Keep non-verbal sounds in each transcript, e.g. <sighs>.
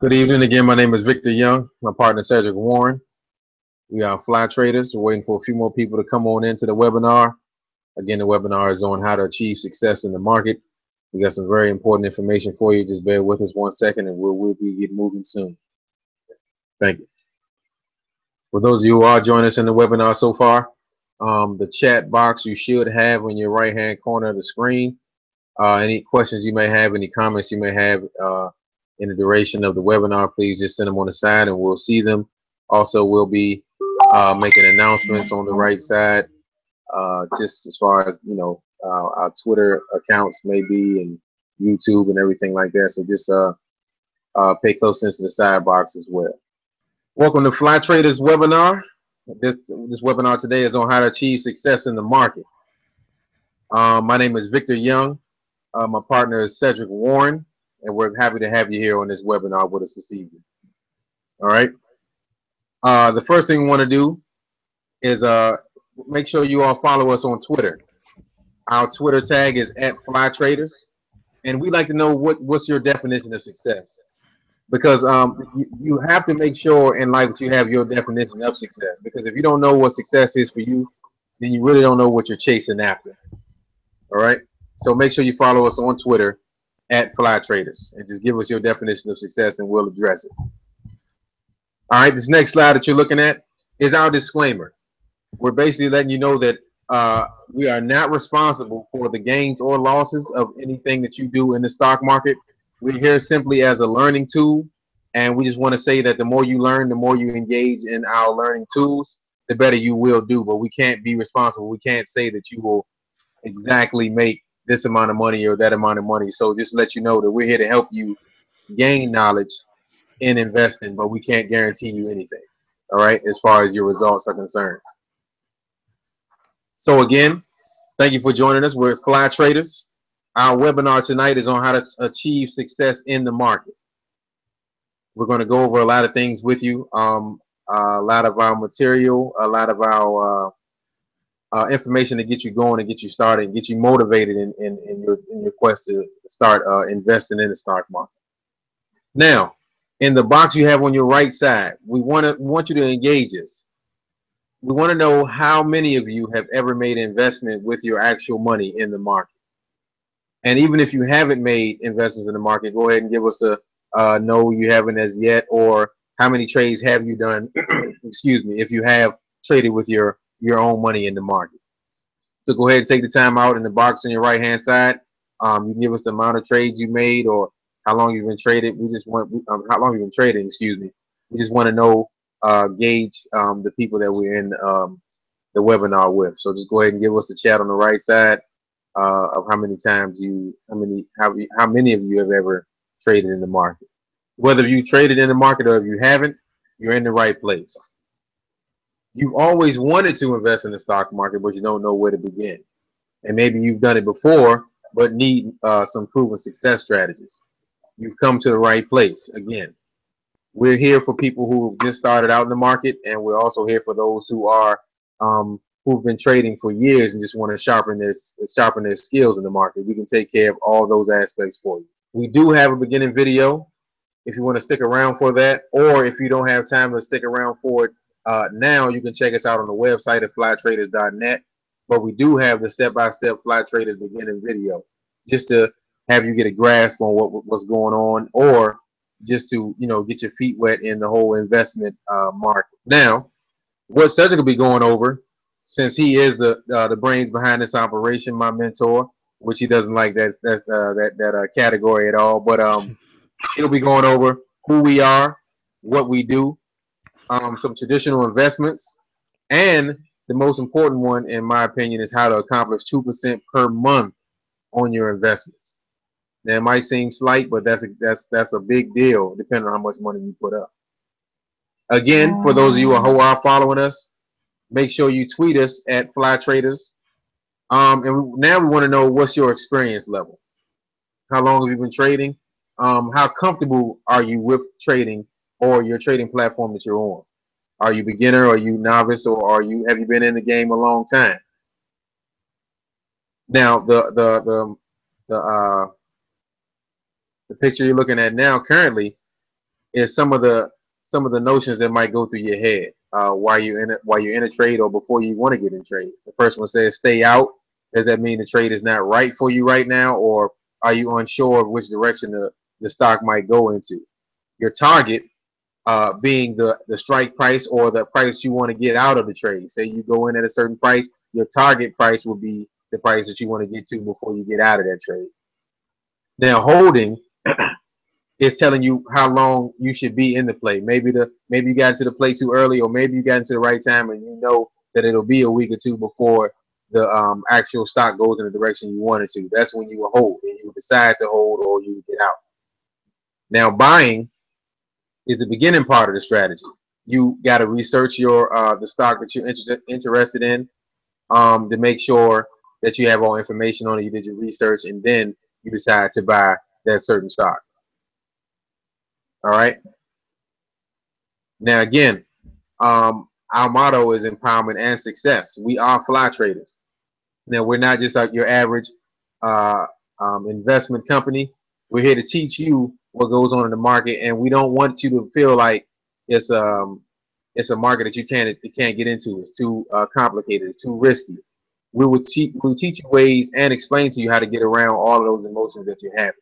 Good evening. Again, my name is Victor Young. My partner Cedric Warren. We are Fly Traders. We're waiting for a few more people to come on into the webinar. Again, the webinar is on how to achieve success in the market. We got some very important information for you. Just bear with us one second and we'll, we'll be getting moving soon. Thank you. For those of you who are joining us in the webinar so far, um, the chat box you should have on your right hand corner of the screen. Uh, any questions you may have, any comments you may have uh, in the duration of the webinar, please just send them on the side and we'll see them. Also, we'll be uh, making announcements on the right side, uh, just as far as, you know, uh, our Twitter accounts maybe and YouTube and everything like that. So just uh, pay close attention to the side box as well. Welcome to Fly Traders webinar. This, this webinar today is on how to achieve success in the market. Um, my name is Victor Young. Uh, my partner is Cedric Warren, and we're happy to have you here on this webinar with us this evening. All right. Uh, the first thing we want to do is uh, make sure you all follow us on Twitter. Our Twitter tag is at Fly Traders, and we'd like to know what what's your definition of success because um, you, you have to make sure in life that you have your definition of success. Because if you don't know what success is for you, then you really don't know what you're chasing after. All right. So make sure you follow us on Twitter at Fly Traders and just give us your definition of success and we'll address it. All right. This next slide that you're looking at is our disclaimer. We're basically letting you know that uh, we are not responsible for the gains or losses of anything that you do in the stock market we're here simply as a learning tool, and we just want to say that the more you learn, the more you engage in our learning tools, the better you will do. But we can't be responsible. We can't say that you will exactly make this amount of money or that amount of money. So just let you know that we're here to help you gain knowledge in investing, but we can't guarantee you anything. All right, as far as your results are concerned. So again, thank you for joining us. We're Fly Traders. Our webinar tonight is on how to achieve success in the market. We're going to go over a lot of things with you, um, a lot of our material, a lot of our uh, uh, information to get you going and get you started and get you motivated in, in, in your, in your quest to start uh, investing in the stock market. Now, in the box you have on your right side, we want to want you to engage us. We want to know how many of you have ever made investment with your actual money in the market. And even if you haven't made investments in the market, go ahead and give us a uh, no, you haven't as yet, or how many trades have you done? <clears throat> excuse me, if you have traded with your your own money in the market. So go ahead and take the time out in the box on your right hand side. Um, you give us the amount of trades you made or how long you've been traded. We just want um, how long you've been trading. Excuse me. We just want to know uh, gauge um, the people that we're in um, the webinar with. So just go ahead and give us a chat on the right side uh, of how many times you, how many, how, how many of you have ever traded in the market. Whether you traded in the market or if you haven't, you're in the right place. You've always wanted to invest in the stock market, but you don't know where to begin. And maybe you've done it before, but need uh, some proven success strategies. You've come to the right place. Again, we're here for people who just started out in the market, and we're also here for those who are um, who've been trading for years and just want to sharpen their sharpen their skills in the market. We can take care of all those aspects for you. We do have a beginning video if you want to stick around for that, or if you don't have time to stick around for it uh, now, you can check us out on the website at flytraders.net. But we do have the step-by-step Fly Traders beginning video just to have you get a grasp on what what's going on, or just to you know get your feet wet in the whole investment uh, market. Now, what Cedric will be going over since he is the uh, the brains behind this operation, my mentor, which he doesn't like that's that's uh, that that uh, category at all. But um, he'll be going over who we are, what we do, um, some traditional investments, and the most important one, in my opinion, is how to accomplish two percent per month on your investments. It might seem slight, but that's a, that's that's a big deal, depending on how much money you put up. Again, for those of you who are following us, make sure you tweet us at Fly Traders. Um, and now we want to know what's your experience level. How long have you been trading? Um, how comfortable are you with trading or your trading platform that you're on? Are you beginner? Are you novice? Or are you have you been in the game a long time? Now the the the the uh, the picture you're looking at now currently is some of the some of the notions that might go through your head uh, while you're in it while you're in a trade or before you want to get in trade. The first one says stay out. Does that mean the trade is not right for you right now, or are you unsure of which direction the, the stock might go into? Your target uh, being the, the strike price or the price you want to get out of the trade. Say you go in at a certain price, your target price will be the price that you want to get to before you get out of that trade. Now holding <clears throat> is telling you how long you should be in the play. Maybe the maybe you got into the play too early, or maybe you got into the right time and you know that it'll be a week or two before the um, actual stock goes in the direction you want it to. That's when you will hold and you decide to hold or you get out. Now buying is the beginning part of the strategy. You got to research your uh, the stock that you're inter- interested in um, to make sure that you have all information on it. You did your research, and then you decide to buy that certain stock. All right. Now, again, um, our motto is empowerment and success. We are fly traders. Now, we're not just like your average uh, um, investment company. We're here to teach you what goes on in the market, and we don't want you to feel like it's um it's a market that you can't you can't get into. It's too uh, complicated. It's too risky. We would teach we teach you ways and explain to you how to get around all of those emotions that you have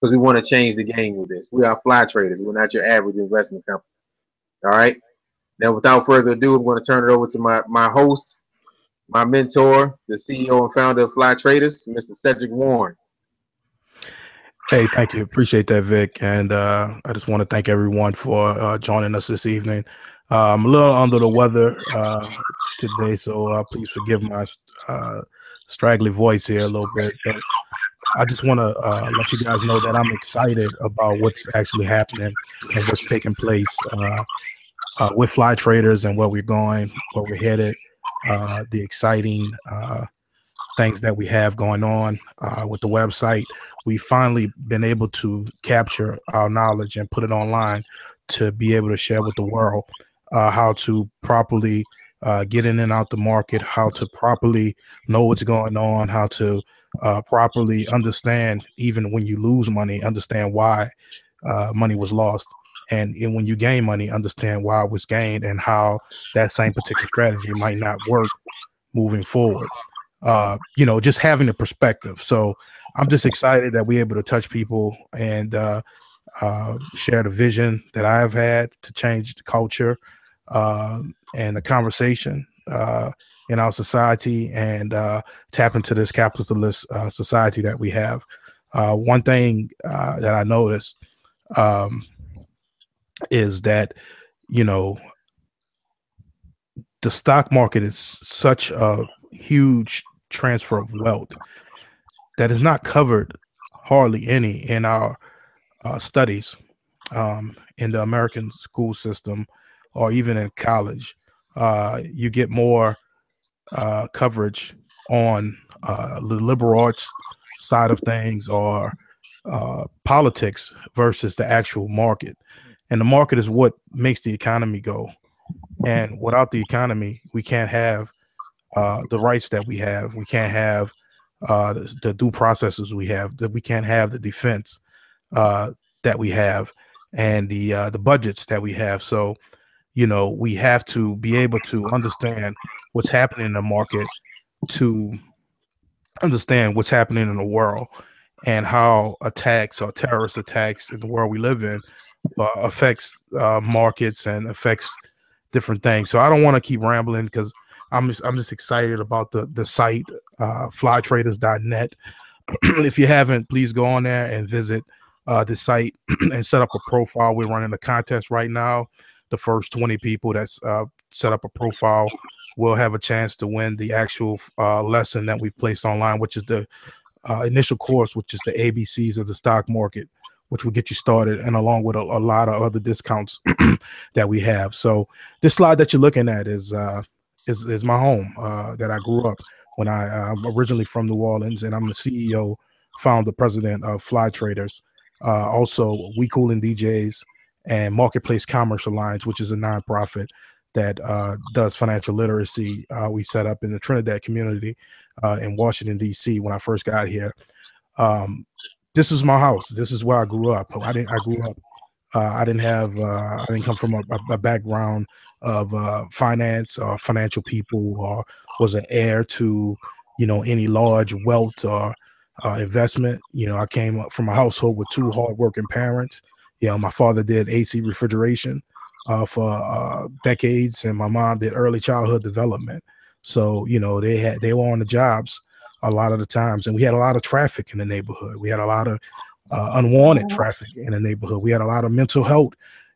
because we want to change the game with this. We are fly traders. We're not your average investment company. All right. Now, without further ado, I'm going to turn it over to my, my host, my mentor, the CEO and founder of Fly Traders, Mr. Cedric Warren. Hey, thank you. Appreciate that, Vic. And uh, I just want to thank everyone for uh, joining us this evening. Uh, I'm a little under the weather uh, today, so uh, please forgive my uh, straggly voice here a little bit. But I just want to let you guys know that I'm excited about what's actually happening and what's taking place with Fly Traders and where we're going, where we're headed, the exciting things that we have going on uh, with the website. We've finally been able to capture our knowledge and put it online to be able to share with the world how to properly get in and out the market, how to properly know what's going on, how to uh, properly understand, even when you lose money, understand why uh, money was lost. And, and when you gain money, understand why it was gained and how that same particular strategy might not work moving forward. Uh, you know, just having a perspective. So I'm just excited that we're able to touch people and uh, uh, share the vision that I've had to change the culture uh, and the conversation. Uh, in our society and uh, tap into this capitalist uh, society that we have. Uh, one thing uh, that I noticed um, is that, you know, the stock market is such a huge transfer of wealth that is not covered hardly any in our uh, studies um, in the American school system or even in college. Uh, you get more uh, coverage on uh, the liberal arts side of things or uh, politics versus the actual market. And the market is what makes the economy go. And without the economy, we can't have uh, the rights that we have. We can't have uh, the, the, due processes we have. That we can't have the defense uh, that we have, and the uh, the budgets that we have. So you know, we have to be able to understand what's happening in the market to understand what's happening in the world and how attacks or terrorist attacks in the world we live in uh, affects uh, markets and affects different things. So I don't want to keep rambling because I'm just, I'm just excited about the the site uh, flytraders.net. <clears throat> if you haven't, please go on there and visit uh, the site <clears throat> and set up a profile. We're running a contest right now the first 20 people that's uh, set up a profile will have a chance to win the actual uh, lesson that we've placed online, which is the uh, initial course, which is the ABCs of the stock market, which will get you started, and along with a, a lot of other discounts <clears throat> that we have. So this slide that you're looking at is uh, is, is my home uh, that I grew up when I, I'm originally from New Orleans, and I'm the CEO, founder, president of Fly Traders. Uh, also, We Coolin DJs and Marketplace Commerce Alliance, which is a nonprofit that uh, does financial literacy. Uh, we set up in the Trinidad community uh, in Washington D.C. when I first got here. Um, this is my house. This is where I grew up. I didn't. I grew up Uh, I didn't have, uh, I didn't come from a, a background of uh, finance or financial people or was an heir to, you know, any large wealth or uh, investment. You know, I came up from a household with two hardworking parents. You know, my father did AC refrigeration uh, for uh, decades, and my mom did early childhood development. So, you know, they had they were on the jobs a lot of the times, and we had a lot of traffic in the neighborhood. We had a lot of uh, unwanted traffic in the neighborhood. We had a lot of mental health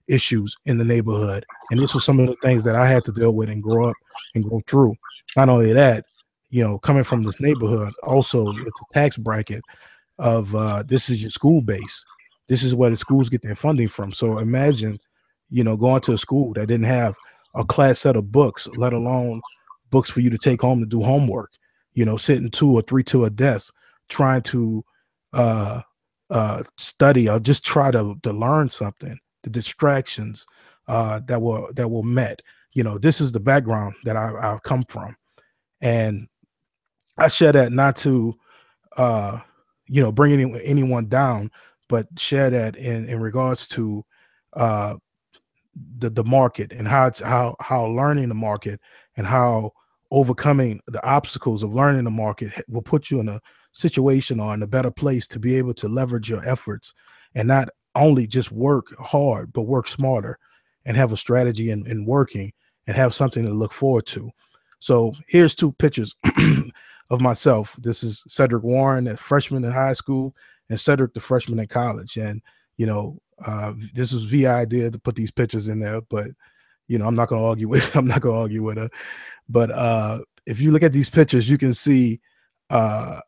issues in the neighborhood, and this was some of the things that I had to deal with and grow up and go through. Not only that, you know, coming from this neighborhood, also it's a tax bracket of uh, this is your school base. This is where the schools get their funding from. So imagine, you know, going to a school that didn't have a class set of books, let alone books for you to take home to do homework. You know, sitting two or three to a desk, trying to uh, uh, study or just try to to learn something. The distractions uh, that were that were met. You know, this is the background that I, I've come from, and I share that not to, uh, you know, bring any, anyone down, but share that in in regards to uh, the the market and how it's how how learning the market and how overcoming the obstacles of learning the market will put you in a situation or in a better place to be able to leverage your efforts and not only just work hard but work smarter and have a strategy in, in working and have something to look forward to so here's two pictures <clears throat> of myself. This is Cedric Warren, a freshman in high school, and Cedric, the freshman in college. And you know, uh, this was V idea to put these pictures in there, but you know, I'm not gonna argue <laughs> with I'm not gonna argue with her. But uh, if you look at these pictures, you can see uh,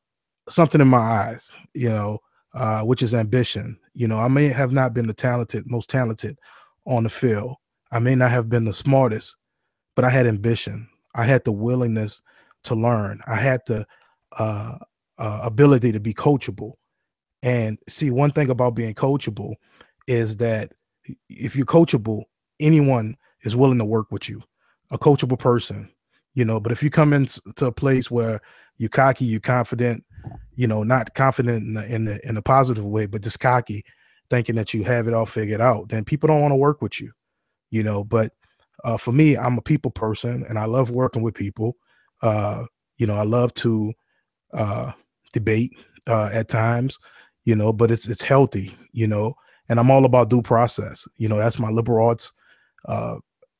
something in my eyes. You know, uh, which is ambition. You know, I may have not been the talented, most talented on the field. I may not have been the smartest, but I had ambition. I had the willingness to learn. I had the uh, uh, ability to be coachable. And see, one thing about being coachable is that if you're coachable, anyone is willing to work with you, a coachable person, you know. But if you come into a place where you're cocky, you're confident, you know, not confident in the, in the in a positive way, but just cocky, thinking that you have it all figured out, then people don't want to work with you, you know. But uh, for me, I'm a people person, and I love working with people. Uh, you know, I love to uh, debate uh, at times, you know, but it's it's healthy, you know, and I'm all about due process. You know, that's my liberal arts uh,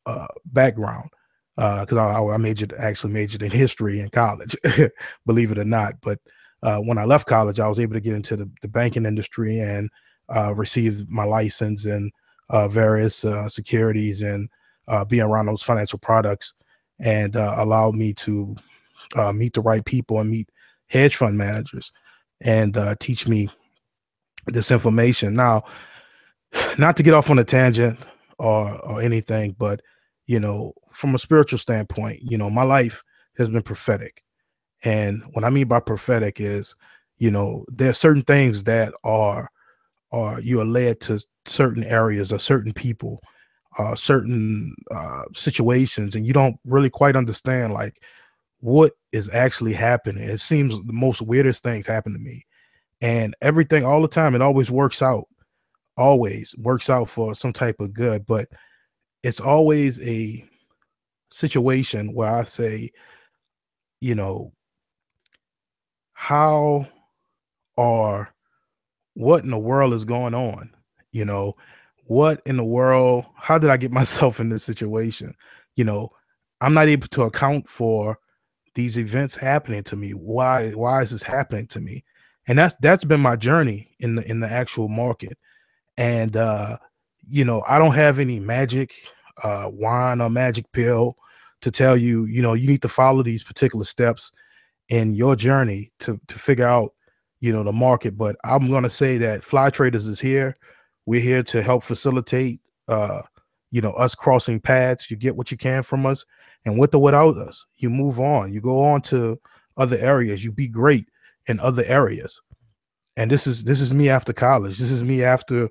uh, background because I, I majored actually majored in history in college, <laughs> believe it or not. But uh, when I left college, I was able to get into the, the banking industry and uh, receive my license and uh, various uh, securities and uh, be around those financial products and uh, allowed me to meet the right people and meet hedge fund managers and teach me this information. Now, <sighs> not to get off on a tangent or or anything, but you know, from a spiritual standpoint, you know, my life has been prophetic. And what I mean by prophetic is, you know, there are certain things that are are you are led to certain areas or certain people uh, certain uh, situations and you don't really quite understand like what is actually happening. It seems the most weirdest things happen to me, and everything all the time. It always works out, always works out for some type of good, but it's always a situation where I say, you know, how are what in the world is going on? You know, what in the world? How did I get <laughs> myself in this situation? You know, I'm not able to account for these events happening to me. Why why is this happening to me? And that's that's been my journey in the in the actual market. And uh, you know, I don't have any magic uh wine or magic pill to tell you, you know, you need to follow these particular steps in your journey to to figure out, you know, the market. But I'm gonna say that Fly Traders is here we're here to help facilitate, uh, you know, us crossing paths. You get what you can from us, and with or without us, you move on. You go on to other areas. You be great in other areas. And this is this is me after college. This is me after,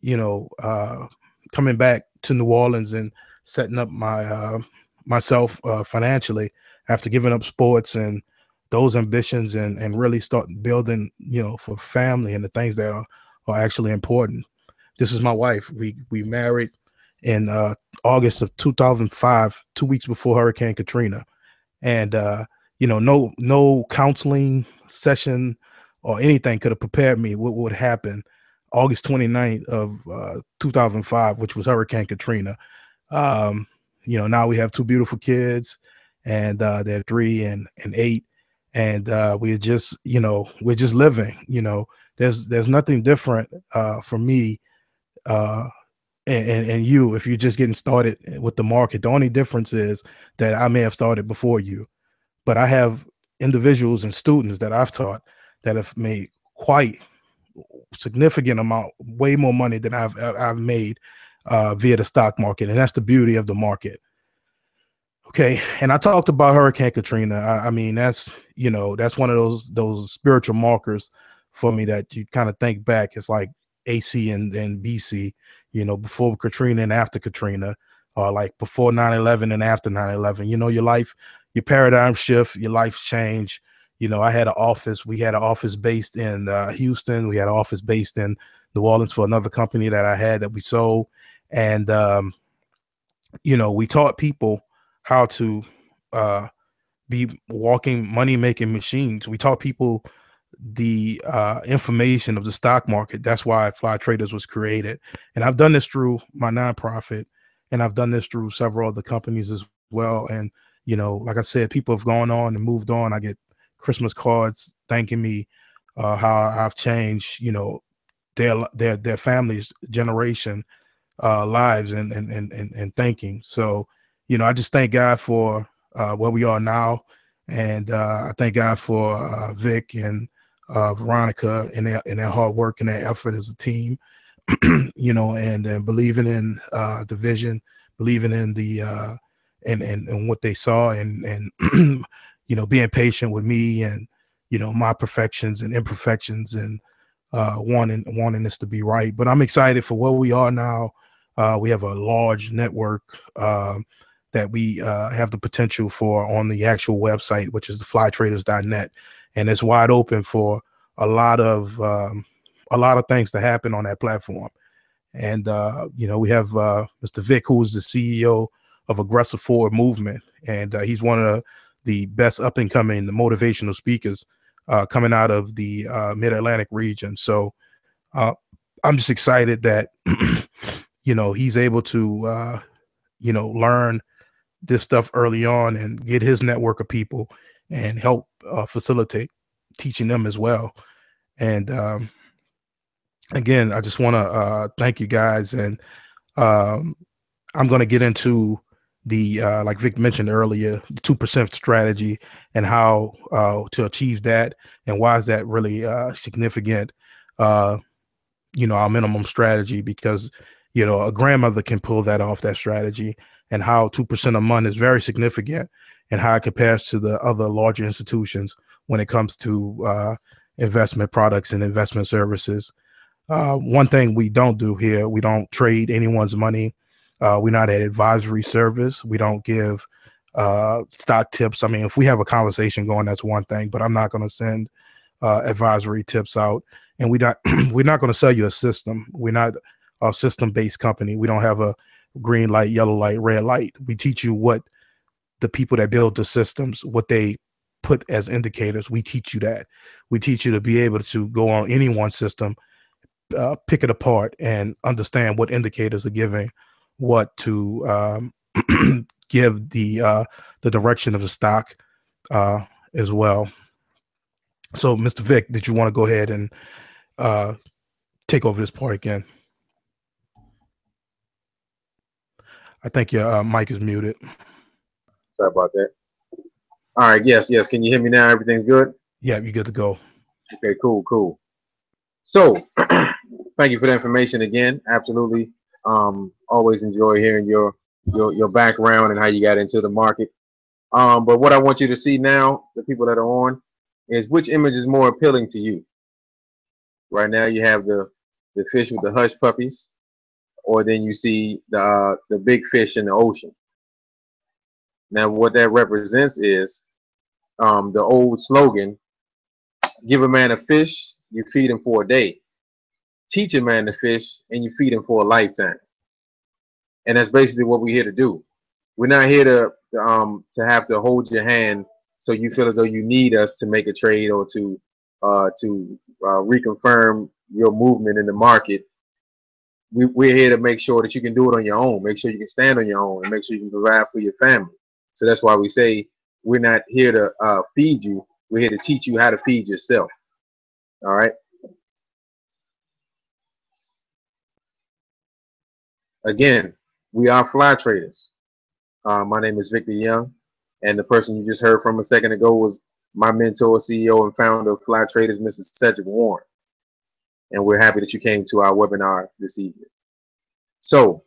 you know, uh, coming back to New Orleans and setting up my uh, myself uh, financially after giving up sports and those ambitions and and really start building, you know, for family and the things that are are actually important this is my wife. We we married in uh, August of 2005, two weeks before Hurricane Katrina, and uh, you know, no no counseling session or anything could have prepared me what would happen August 29th of uh, 2005, which was Hurricane Katrina. Um, you know, now we have two beautiful kids, and uh, they're three and and eight, and uh, we're just you know we're just living. You know, there's there's nothing different uh, for me uh, and, and, and you if you're just getting started with the market. The only difference is that I may have started before you, but I have individuals and students that I've taught that have made quite significant amount, way more money than I've I've made uh, via the stock market, and that's the beauty of the market. Okay, and I talked about Hurricane Katrina. I, I mean, that's you know that's one of those those spiritual markers for me that you kind of think back. It's like AC and, and BC, you know, before Katrina and after Katrina, or like before 9-11 and after 9-11. You know, your life, your paradigm shift, your life change. You know, I had an office. We had an office based in uh, Houston. We had an office based in New Orleans for another company that I had that we sold. And, um, you know, we taught people how to uh, be walking money making machines. We taught people the uh, information of the stock market. That's why Fly Traders was created. And I've done this through my nonprofit, and I've done this through several other companies as well. And you know, like I said, people have gone on and moved on. I get Christmas cards thanking me uh, how I've changed. You know, their their their families generation uh, lives and and and and, and thinking. So, you know, I just thank God for uh, where we are now, and uh, I thank God for uh, Vic and uh, Veronica and their and their hard work and their effort as a team, <clears throat> you know, and and believing in uh, the vision, believing in the uh, and and and what they saw, and and <clears throat> you know, being patient with me and you know my perfections and imperfections, and wanting wanting this to be right. But I'm excited for where we are now. We have a large network uh, that we uh, have the potential for on the actual website, which is the flytraders.net and it's wide open for a lot of um, a lot of things to happen on that platform. And uh, you know, we have uh, Mr. Vic, who is the CEO of Aggressive Forward Movement, and uh, he's one of the best up and coming the motivational speakers uh, coming out of the uh, Mid Atlantic region. So uh, I'm just excited that <clears throat> you know he's able to you know learn this stuff early on and get his network of people and help uh, facilitate teaching them as well. And um, again, I just want to uh, thank you guys, and um, I'm going to get into the uh, like Vic mentioned earlier, the two percent strategy and how uh, to achieve that, and why is that really uh, significant? Uh, you know, our minimum strategy because you know a grandmother can pull that off that strategy, and how two percent a month is very significant and how it compares to the other larger institutions when it comes to uh, investment products and investment services. Uh, one thing we don't do here, we don't trade anyone's money. Uh, we're not an advisory service. We don't give uh, stock tips. I mean, if we have a conversation going, that's one thing, but I'm not going to send uh, advisory tips out. And we not <clears throat> we're not going to sell you a system. We're not a system based company. We don't have a green light, yellow light, red light. We teach you what the people that build the systems what they put as indicators we teach you that. We teach you to be able to go on any one system uh, pick it apart and understand what indicators are giving what to um, <clears throat> give the uh, the direction of the stock uh, as well. So mr vic did you want to go ahead and uh, take over this part again i think your uh, mic is muted Sorry about that. All right. Yes. Yes. Can you hear me now? Everything's good. Yeah, you're good to go. Okay. Cool. Cool. So, <clears throat> thank you for the information again. Absolutely. Um, always enjoy hearing your your your background and how you got into the market. Um, but what I want you to see now, the people that are on, is which image is more appealing to you. Right now, you have the the fish with the hush puppies, or then you see the uh, the big fish in the ocean. Now, what that represents is um, the old slogan give a man a fish, you feed him for a day. teach a man to fish and you feed him for a lifetime. And that's basically what we're here to do. We're not here to um to have to hold your hand so you feel as though you need us to make a trade or to uh to uh, reconfirm your movement in the market. We, we're here to make sure that you can do it on your own. Make sure you can stand on your own and make sure you can provide for your family. So that's why we say we're not here to uh, feed you. We're here to teach you how to feed yourself. All right. Again, we are fly traders. Uh, my name is Victor Young, and the person you just heard from a second ago was my mentor, CEO, and founder of Fly Traders, Mrs. Cedric Warren. And we're happy that you came to our webinar this evening. So,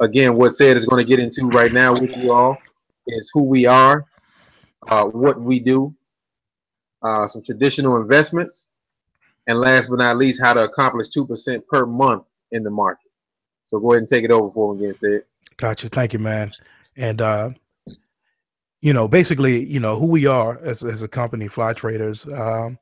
again, what Said is going to get into right now with you all is who we are, uh, what we do, uh, some traditional investments, and last but not least, how to accomplish 2% per month in the market. So go ahead and take it over for me again, Sid. Gotcha. Thank you, man. And, uh, you know, basically, you know, who we are as, as a company, Fly Traders, um,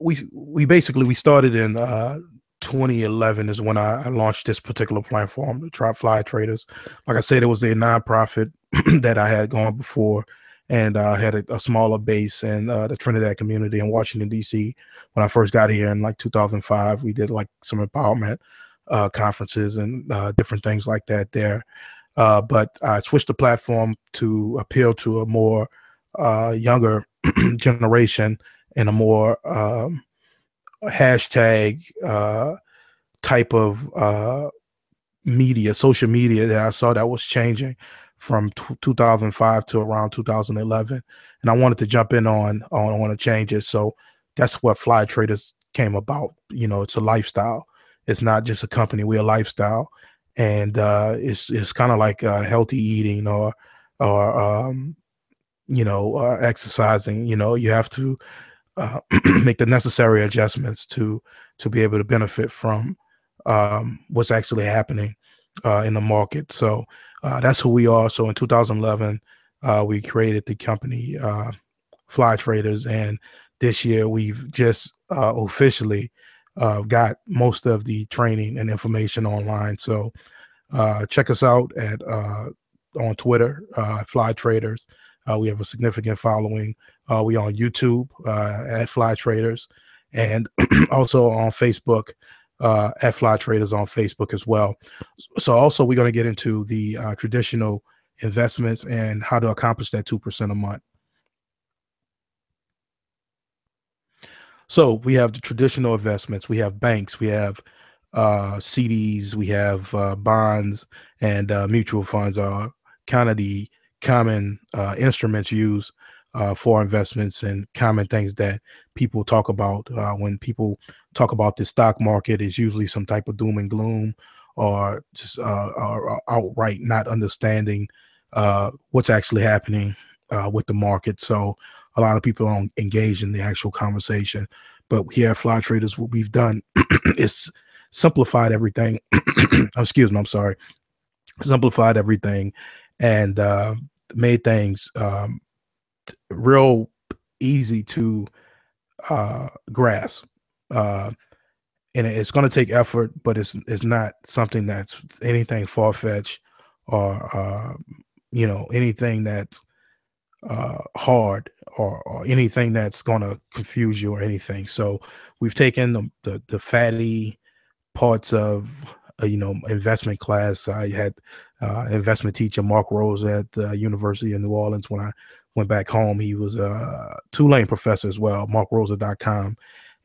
we, we basically, we started in, uh, 2011 is when I, I launched this particular platform, the Trap Fly Traders. Like I said, it was a nonprofit <clears throat> that I had gone before and I uh, had a, a, smaller base in uh, the Trinidad community in Washington D.C. When I first got here in like 2005, we did like some empowerment uh, conferences and uh, different things like that there. Uh, but I switched the platform to appeal to a more uh, younger <clears throat> generation and a more um, hashtag type of media, social media that I saw that was changing from t- 2005 to around 2011, and I wanted to jump in on on on the changes. So that's what Fly Traders came about. You know, it's a lifestyle. It's not just a company. We're a lifestyle, and uh, it's it's kind of like uh, healthy eating or or um, you know uh, exercising. You know, you have to uh, <clears throat> make the necessary adjustments to to be able to benefit from um, what's actually happening uh, in the market. So uh, that's who we are. So in 2011, uh, we created the company uh, Fly Traders, and this year we've just uh, officially got most of the training and information online. So check us out at on Twitter, Fly Traders. we have a significant following. We on YouTube uh, at Fly Traders, and <clears throat> also on Facebook uh, at Fly Traders on Facebook as well. So also we're going to get into the uh, traditional investments and how to accomplish that two percent a month. So we have the traditional investments. We have banks. We have uh, CDs. We have uh, bonds and uh, mutual funds are kind of the common uh, instruments used uh, for investments and common things that people talk about uh, when people talk about the stock market is usually some type of doom and gloom or just uh, or outright not understanding uh, what's actually happening uh, with the market. So a lot of people don't engage in the actual conversation. But here at Fly Traders, what we've done <clears throat> is simplified everything. <clears throat> Excuse me, I'm sorry. Simplified everything and uh, made things um, real easy to uh, grasp. Uh, and it's going to take effort, but it's it's not something that's anything far fetched or uh, you know anything that's uh, hard or, or anything that's going to confuse you or anything. So we've taken the the, the fatty parts of uh, you know investment class. I had uh, investment teacher Mark Rose at the University of New Orleans when I went back home. He was a Tulane professor as well, markrosa.com.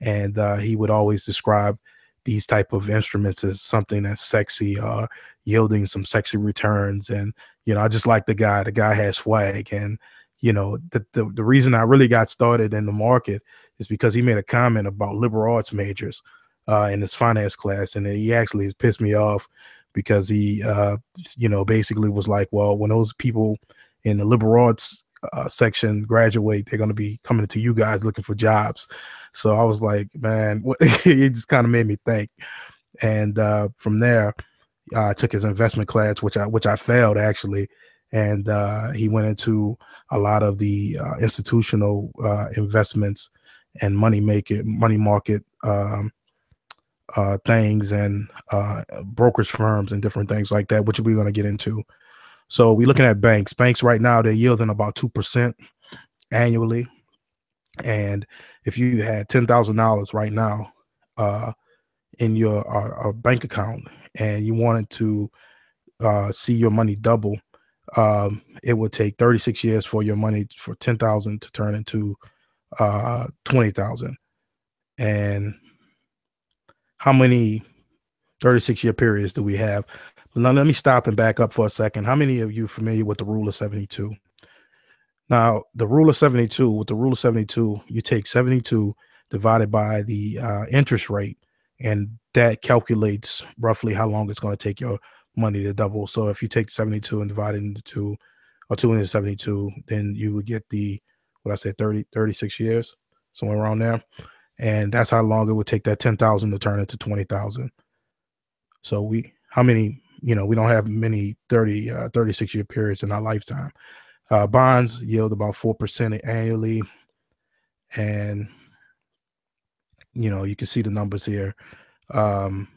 And uh, he would always describe these type of instruments as something that's sexy, uh, yielding some sexy returns. And, you know, I just like the guy. The guy has swag. And, you know, the, the, the reason I really got started in the market is because he made a comment about liberal arts majors uh, in his finance class. And he actually pissed me off because he, uh, you know, basically was like, well, when those people in the liberal arts uh, section graduate, they're going to be coming to you guys looking for jobs. So I was like, man, what? <laughs> it just kind of made me think. And uh, from there, I took his investment class, which I which I failed actually, and uh, he went into a lot of the uh, institutional uh, investments and money making money market um, uh, things and uh, brokerage firms and different things like that, which we're going to get into. So we're looking at banks. Banks right now they're yielding about two percent annually, and if you had ten thousand dollars right now uh, in your uh, bank account and you wanted to uh, see your money double, um, it would take 36 years for your money for 10,000 to turn into uh, 20,000. And how many 36 year periods do we have? Now, let me stop and back up for a second. How many of you familiar with the rule of 72? Now, the rule of 72, with the rule of 72, you take 72 divided by the uh, interest rate, and that calculates roughly how long it's going to take your money to double. So if you take 72 and divide it into two, or 272, then you would get the, what I said, 30, 36 years, somewhere around there. And that's how long it would take that 10,000 to turn into 20,000. So we, how many, you know, we don't have many 30, uh, 36 year periods in our lifetime. Uh, bonds yield about 4% annually. And, you know, you can see the numbers here. Um,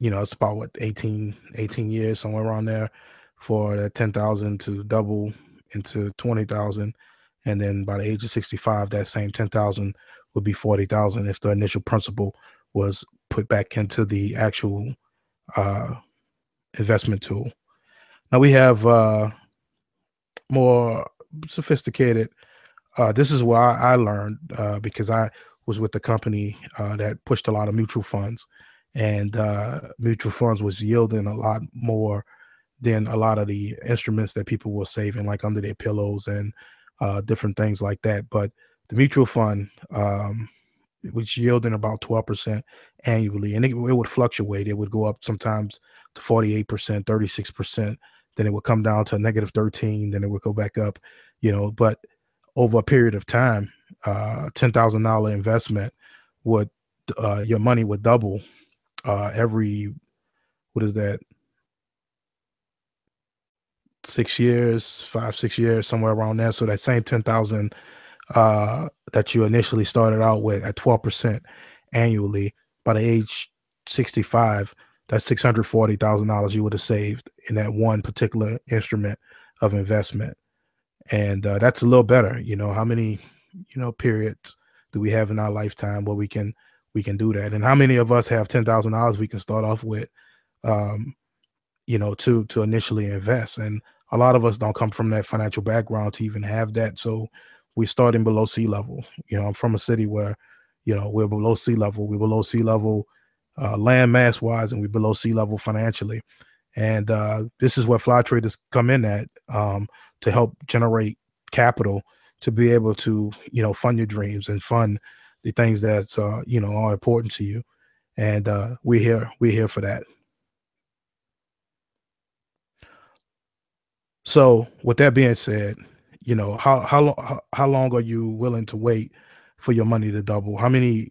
you know, it's about what 18, 18 years, somewhere around there for that 10,000 to double into 20,000. And then by the age of 65, that same 10,000 would be 40,000 if the initial principal was put back into the actual uh, investment tool. Now we have uh, more sophisticated. Uh, this is where I, I learned uh, because I was with the company uh, that pushed a lot of mutual funds and uh, mutual funds was yielding a lot more than a lot of the instruments that people were saving, like under their pillows and uh, different things like that. But the mutual fund um, was yielding about 12% annually, and it, it, would fluctuate. It would go up sometimes to 48%, 36%. Then it would come down to negative 13. Then it would go back up, you know. But over a period of time, uh, $10,000 investment would uh, your money would double uh, every what is that six years, five six years, somewhere around there. So that same ten thousand uh, that you initially started out with at twelve percent annually, by the age sixty five, that's six hundred forty thousand dollars you would have saved in that one particular instrument of investment, and uh, that's a little better. You know how many you know periods do we have in our lifetime where we can we can do that. And how many of us have ten thousand dollars we can start off with, um, you know, to to initially invest? And a lot of us don't come from that financial background to even have that. So we're starting below sea level. You know, I'm from a city where, you know, we're below sea level. We're below sea level uh, land mass wise, and we're below sea level financially. And uh, this is where fly traders come in at um, to help generate capital to be able to, you know, fund your dreams and fund the things that uh, you know are important to you, and uh, we're here. We're here for that. So, with that being said, you know how how long how long are you willing to wait for your money to double? How many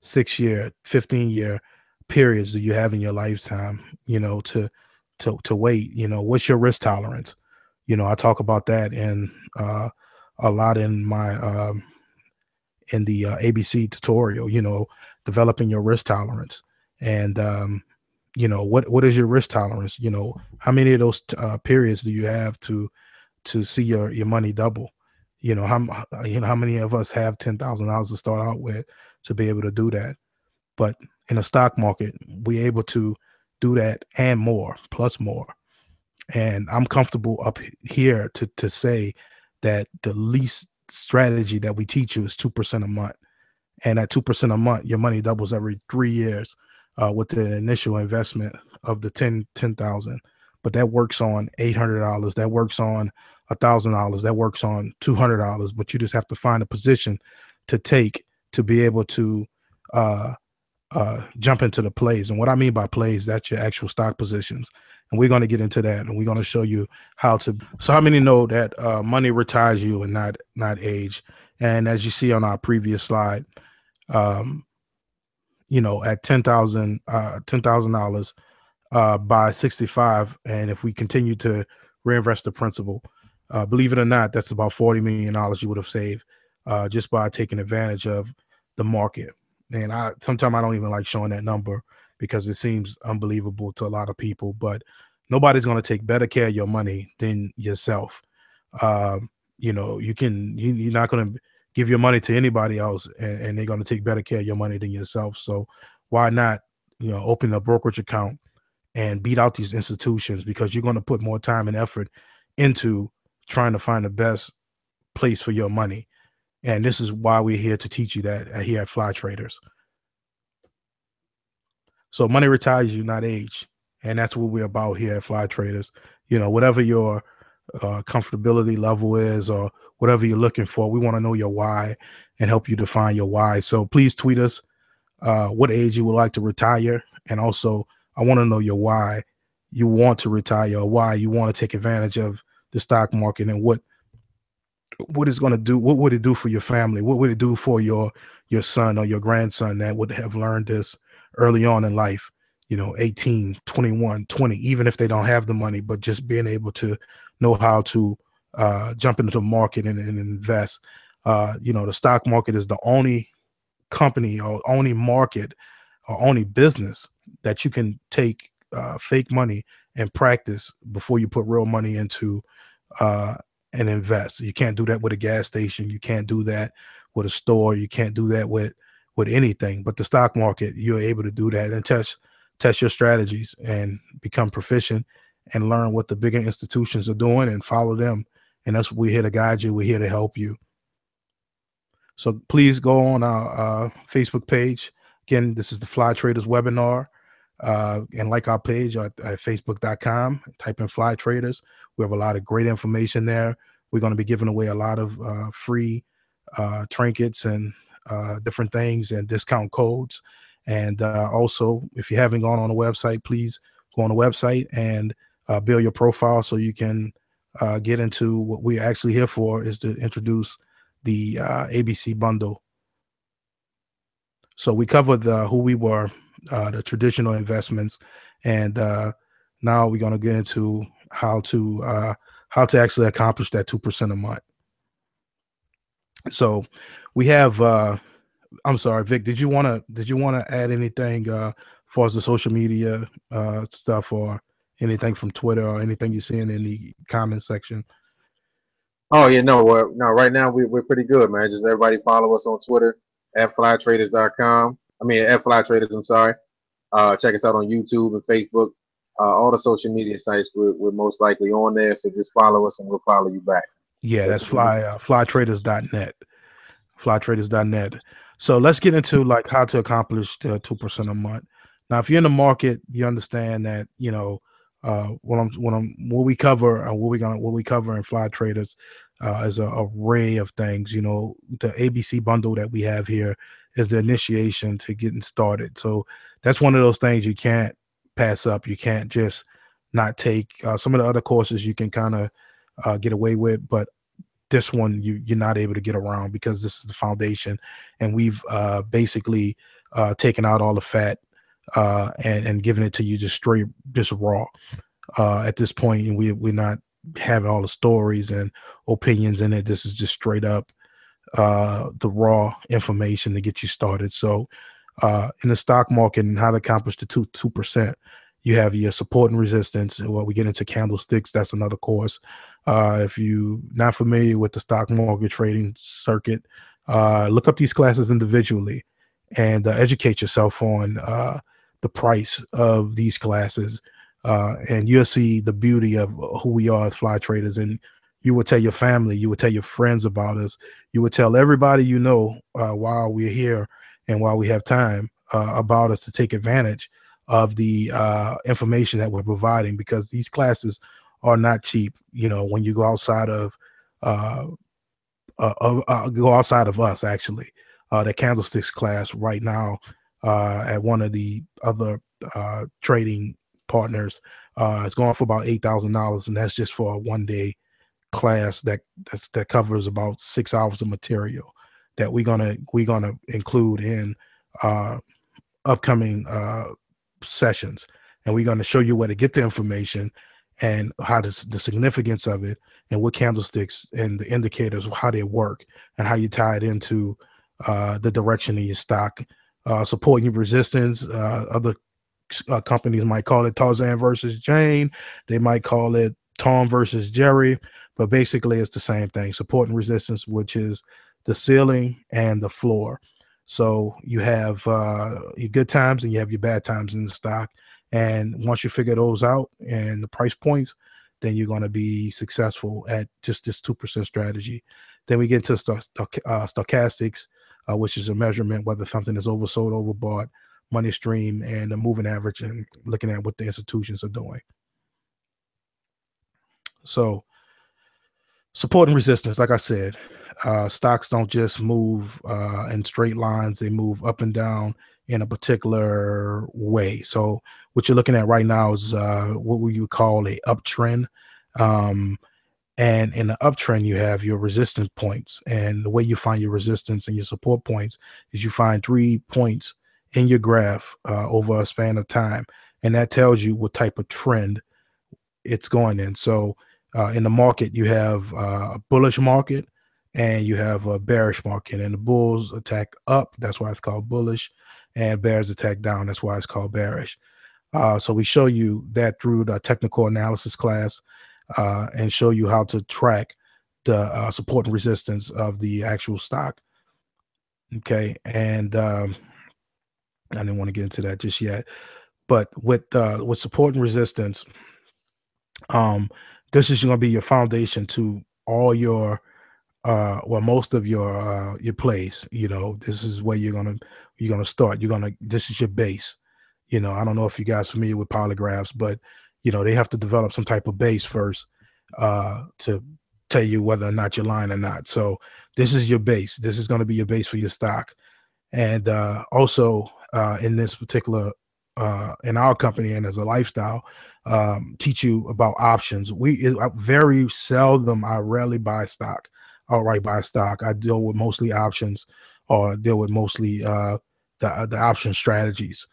six year, fifteen year periods do you have in your lifetime? You know to to to wait. You know what's your risk tolerance? You know I talk about that in uh, a lot in my um, in the uh, ABC tutorial, you know, developing your risk tolerance and um, you know what what is your risk tolerance you know how many of those uh, periods do you have to to see your your money double you know how you know how many of us have ten thousand dollars to start out with to be able to do that but in the stock market we're able to do that and more plus more and i'm comfortable up here to to say that the least strategy that we teach you is 2% a month. And at 2% a month, your money doubles every three years uh, with the initial investment of the 10, 10,000. But that works on $800. That works on $1,000. That works on $200. But you just have to find a position to take to be able to uh, uh, jump into the plays. And what I mean by plays, that's your actual stock positions and we're going to get into that and we're going to show you how to so how many know that uh, money retires you and not not age and as you see on our previous slide um you know at ten thousand uh ten thousand dollars uh by 65 and if we continue to reinvest the principal uh believe it or not that's about 40 million dollars you would have saved uh just by taking advantage of the market and I sometimes I don't even like showing that number because it seems unbelievable to a lot of people. But nobody's going to take better care of your money than yourself. Um, you know, you can you, you're not going to give your money to anybody else, and, and they're going to take better care of your money than yourself. So why not, you know, open a brokerage account and beat out these institutions because you're going to put more time and effort into trying to find the best place for your money. And this is why we're here to teach you that here at Fly Traders. So money retires you, not age. And that's what we're about here at Fly Traders. You know, whatever your uh, comfortability level is or whatever you're looking for, we want to know your why and help you define your why. So please tweet us uh, what age you would like to retire. And also, I want to know your why you want to retire or why you want to take advantage of the stock market and what what it's going to do what would it do for your family what would it do for your your son or your grandson that would have learned this early on in life, you know, 18, 21, 20, even if they don't have the money, but just being able to know how to uh, jump into the market and, and invest. Uh, you know, the stock market is the only company or only market or only business that you can take uh, fake money and practice before you put real money into uh, and invest. You can't do that with a gas station. You can't do that with a store. You can't do that with with anything. But the stock market you're able to do that and test test your strategies and become proficient and learn what the bigger institutions are doing and follow them. And that's what we're here to guide you. We're here to help you. So please go on our uh, facebook page. Again this is the fly traders webinar. Uh, and like our page at, at facebook.com type in fly traders we have a lot of great information there we're going to be giving away a lot of uh, free uh, trinkets and uh, different things and discount codes. And uh, also, if you haven't gone on the website, please go on the website and uh, build your profile so you can uh, get into what we're actually here for is to introduce the ABC bundle. So we covered who we were, the traditional investments, and now we're going to get into how to uh, how to actually accomplish that two percent a month. So we have uh I'm sorry, Vic, did you wanna did you wanna add anything uh as far as the social media uh stuff or anything from Twitter or anything you're seeing in the comment section? Oh yeah, no, uh, no. Right now we, we're pretty good, man. Just everybody follow us on Twitter at flytraders.com. I mean at flytraders. I'm sorry. Uh, check us out on YouTube and Facebook. Uh, all the social media sites we're, we're most likely on there. So just follow us and we'll follow you back. Yeah, that's fly uh, flytraders.net. Flytraders.net. So let's get into like how to accomplish the two percent a month. Now, if you're in the market, you understand that you know uh, what I'm what I'm what we cover and what we gonna what we cover in Fly Traders uh, is an array of things. You know, the ABC bundle that we have here is the initiation to getting started. So that's one of those things you can't pass up. You can't just not take uh, some of the other courses you can kind of uh, get away with, but this one you you're not able to get around because this is the foundation, and we've uh, basically uh, taken out all the fat uh, and and given it to you just straight, just raw. Uh, at this point, and we we're not having all the stories and opinions in it. This is just straight up the raw information to get you started. So, uh, in the stock market and how to accomplish the two two percent, you have your support and resistance. Well, we get into candlesticks. That's another course. Uh, if you're not familiar with the stock market trading circuit, uh, look up these classes individually and uh, educate yourself on uh, the price of these classes. Uh, and you'll see the beauty of who we are as fly traders. And you will tell your family, you will tell your friends about us, you will tell everybody you know while we're here and while we have time about us to take advantage of the information that we're providing because these classes are not cheap. You know, when you go outside of uh, uh, uh, go outside of us actually. Uh, the candlesticks class right now uh, at one of the other uh, trading partners uh, is going for about eight thousand dollars, and that's just for a one day class that that's, that covers about six hours of material that we're gonna we're gonna include in uh, upcoming uh, sessions, and we're gonna show you where to get the information and how the significance of it and what candlesticks and the indicators of how they work and how you tie it into uh, the direction of your stock uh, supporting resistance. Uh, other uh, companies might call it Tarzan versus Jane. They might call it Tom versus Jerry, but basically it's the same thing. Support and resistance, which is the ceiling and the floor. So you have uh, your good times and you have your bad times in the stock. And once you figure those out and the price points, then you're going to be successful at just this 2% strategy. Then we get into st- uh, stochastics, uh, which is a measurement whether something is oversold, overbought, money stream, and a moving average, and looking at what the institutions are doing. So, support and resistance, like I said, uh, stocks don't just move uh, in straight lines; they move up and down in a particular way. So, what you're looking at right now is uh, what would call a uptrend. Um, and in the uptrend, you have your resistance points. And the way you find your resistance and your support points is you find three points in your graph uh, over a span of time. And that tells you what type of trend it's going in. So uh, in the market, you have uh, a bullish market and you have a bearish market. And the bulls attack up. That's why it's called bullish. And bears attack down. That's why it's called bearish. Uh, so we show you that through the technical analysis class uh, and show you how to track the uh, support and resistance of the actual stock. Okay, and um, I didn't want to get into that just yet, but with uh, with support and resistance, um, this is going to be your foundation to all your uh well most of your uh your plays you know this is where you're gonna you're gonna start you're gonna this is your base you know i don't know if you guys are familiar with polygraphs but you know they have to develop some type of base first uh, to tell you whether or not you're lying or not. So this is your base. This is going to be your base for your stock. And uh, also uh, in this particular uh, in our company and as a lifestyle, um, teach you about options. We it, very seldom, I rarely buy stock, outright buy stock. I deal with mostly options or deal with mostly uh, the the option strategies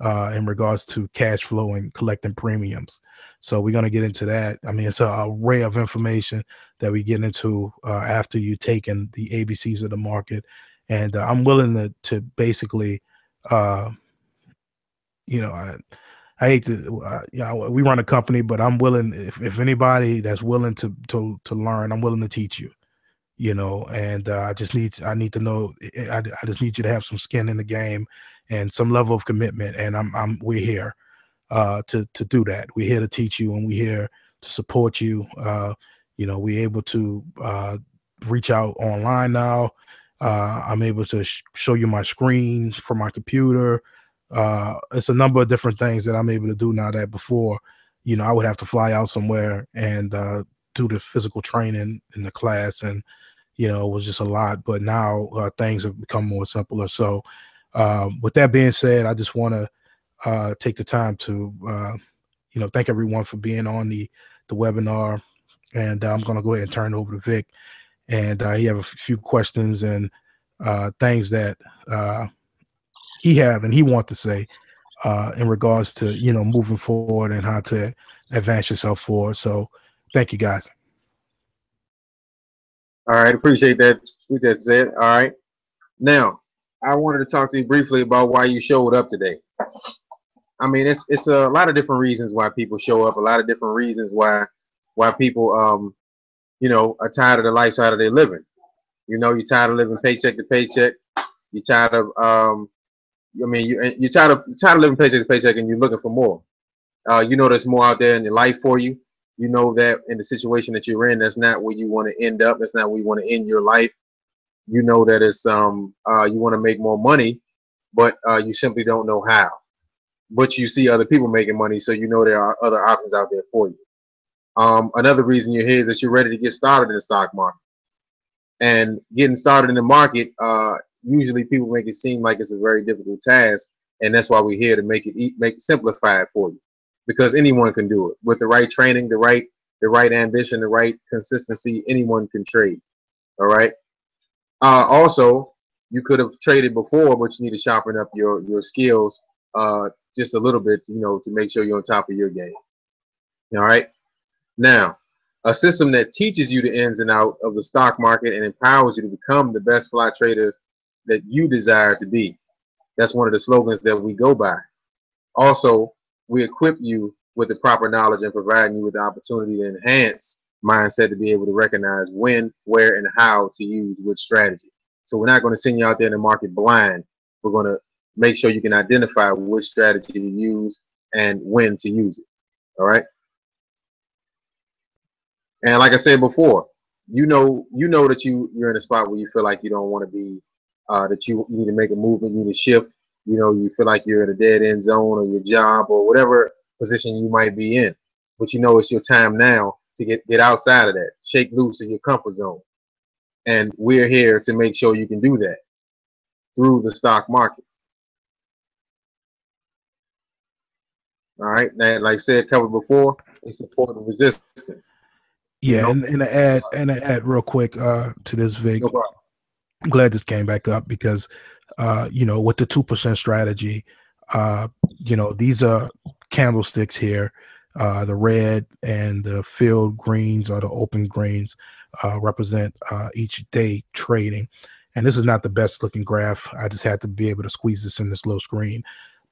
uh, in regards to cash flow and collecting premiums. So we're going to get into that. I mean, it's an array of information that we get into uh, after you taken the ABCs of the market. And uh, I'm willing to, to basically, uh, you know, I, I hate to, uh, you know, we run a company, but I'm willing, if, if anybody that's willing to, to, to learn, I'm willing to teach you you know and uh, i just need i need to know I, I just need you to have some skin in the game and some level of commitment. And I'm, I'm we're here uh, to to do that. We're here to teach you, and we're here to support you. Uh, you know, we're able to uh, reach out online now. Uh, I'm able to sh- show you my screen from my computer. Uh, it's a number of different things that I'm able to do now that before, you know, I would have to fly out somewhere and do the physical training in the class, and you know, it was just a lot. But now uh, things have become more simpler. So um, with that being said, I just want to uh, take the time to, uh, you know, thank everyone for being on the the webinar, and uh, I'm going to go ahead and turn over to Vic, and uh, he have a few questions and uh, things that he have and he want to say in regards to you know moving forward and how to advance yourself forward. So, thank you guys. All right, appreciate that. We just said. All right, now I wanted to talk to you briefly about why you showed up today. I mean, it's it's a lot of different reasons why people show up. A lot of different reasons why why people um you know are tired of the lifestyle that they're living. You know, you're tired of living paycheck to paycheck. You're tired of um I mean, you you're tired of you're tired of living paycheck to paycheck, and you're looking for more. Uh, you know, there's more out there in your life for you. You know that in the situation that you're in, that's not where you want to end up. That's not where you want to end your life you know that it's um uh, you want to make more money, but uh, you simply don't know how. But you see other people making money, so you know there are other options out there for you. Um, another reason you're here is that you're ready to get started in the stock market. And getting started in the market, uh, usually people make it seem like it's a very difficult task, and that's why we're here to make it e make simplify it for you, because anyone can do it with the right training, the right the right ambition, the right consistency. Anyone can trade. All right. Uh, also, you could have traded before, but you need to sharpen up your your skills uh, just a little bit, you know, to make sure you're on top of your game. All right. Now, a system that teaches you the ins and out of the stock market and empowers you to become the best fly trader that you desire to be. That's one of the slogans that we go by. Also, we equip you with the proper knowledge and providing you with the opportunity to enhance mindset to be able to recognize when, where, and how to use which strategy. So we're not going to send you out there in the market blind. We're going to make sure you can identify which strategy to use and when to use it. All right. And like I said before, you know, you know that you you're in a spot where you feel like you don't want to be, uh, that you need to make a movement, you need to shift. You know, you feel like you're in a dead end zone or your job or whatever position you might be in. But you know, it's your time now to get get outside of that, shake loose of your comfort zone. And we're here to make sure you can do that through the stock market. All right. Now, like I said, covered before, it's support and resistance. Yeah, you know? and, and to add and to add real quick uh, to this, Vic. No I'm glad this came back up because uh, you know, with the two percent strategy, uh, you know, these are candlesticks here. Uh, the red and the filled greens or the open greens uh, represent uh, each day trading. And this is not the best looking graph. I just had to be able to squeeze this in this little screen.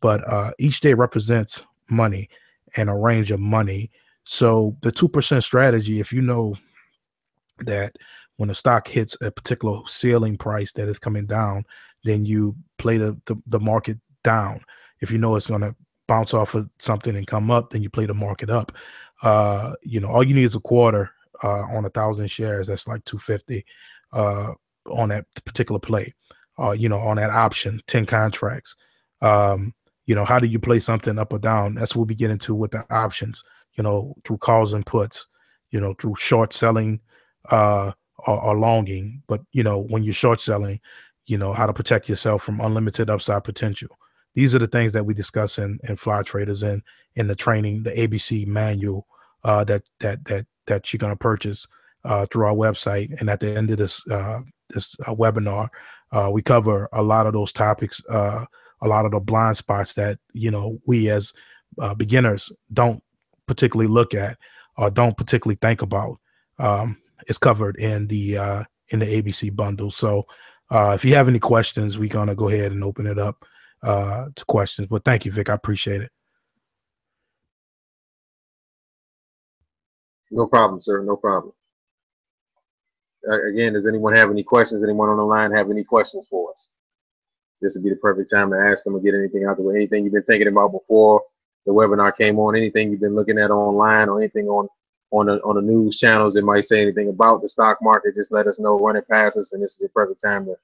But uh, each day represents money and a range of money. So the 2% strategy, if you know that when a stock hits a particular ceiling price that is coming down, then you play the, the, the market down. If you know it's going to bounce off of something and come up, then you play the market up. Uh, you know, all you need is a quarter uh, on a thousand shares. That's like 250 uh, on that particular play. Uh, you know, on that option, 10 contracts. Um, you know, how do you play something up or down? That's what we get into with the options, you know, through calls and puts, you know, through short selling uh, or, or longing. But, you know, when you're short selling, you know, how to protect yourself from unlimited upside potential. These are the things that we discuss in, in fly traders and in the training, the ABC manual uh, that that that that you're going to purchase uh, through our website. And at the end of this uh, this uh, webinar, uh, we cover a lot of those topics, uh, a lot of the blind spots that you know we as beginners don't particularly look at or don't particularly think about. Um, it's covered in the in the ABC bundle. So if you have any questions, we're gonna go ahead and open it up to questions. But thank you, Vic. I appreciate it. No problem, sir. No problem. Uh, again, does anyone have any questions? Anyone on the line have any questions for us? This would be the perfect time to ask them or get anything out the way. Anything you've been thinking about before the webinar came on, anything you've been looking at online or anything on on the on the news channels that might say anything about the stock market, just let us know, run it past us, and this is the perfect time to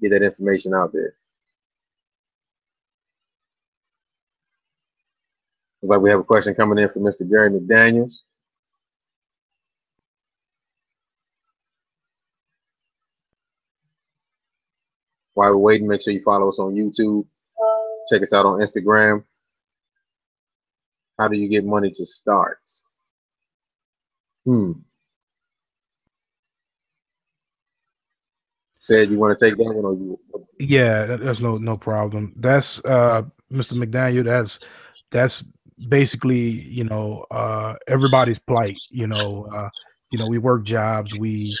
get that information out there. Looks like we have a question coming in from Mr. Gary McDaniels. While we're waiting, make sure you follow us on YouTube. Check us out on Instagram. How do you get money to start? Hmm. Ced you want to take that one, or you? Yeah, that's no no problem. That's uh, Mr. McDaniel. That's that's basically you know uh, everybody's plight. You know, uh, you know we work jobs. We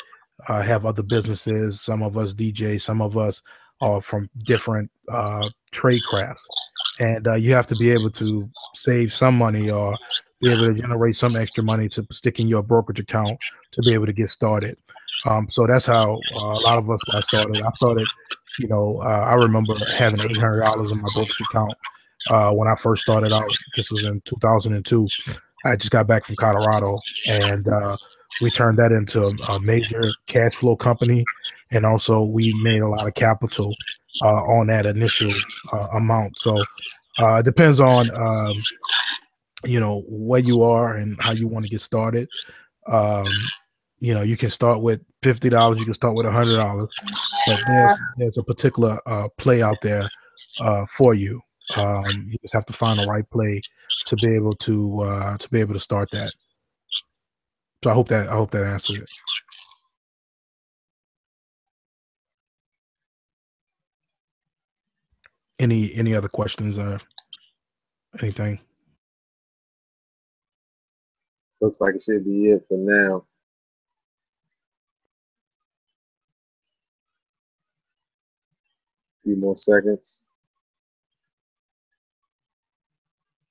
uh, have other businesses. Some of us DJ, some of us are from different uh, trade crafts, and uh, you have to be able to save some money or be able to generate some extra money to stick in your brokerage account to be able to get started. Um, so that's how uh, a lot of us got started. I started, you know, uh, I remember having eight hundred dollars in my brokerage account uh, when I first started out. This was in 2002. I just got back from Colorado, and uh, we turned that into a, major cash flow company, and also we made a lot of capital uh, on that initial uh, amount. So it depends on um, you know where you are and how you want to get started. Um, you know, you can start with fifty dollars, you can start with a hundred dollars, but there's there's a particular uh, play out there uh, for you. Um, you just have to find the right play to be able to uh, to be able to start that. So I hope that I hope that answers it. Any any other questions or anything? Looks like it should be it for now. A few more seconds.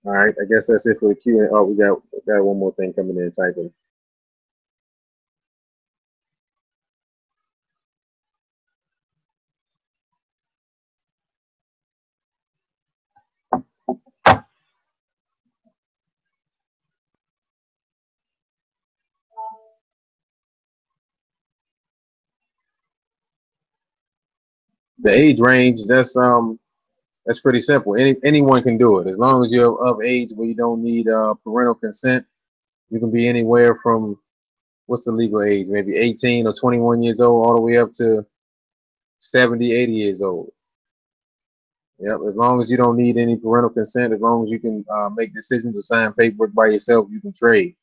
All right, I guess that's it for the Q and oh, we got we got one more thing coming in typing. The age range that's um that's pretty simple. Any anyone can do it as long as you're of age where you don't need uh, parental consent. You can be anywhere from what's the legal age? Maybe 18 or 21 years old, all the way up to 70, 80 years old. Yep. As long as you don't need any parental consent, as long as you can uh, make decisions or sign paperwork by yourself, you can trade.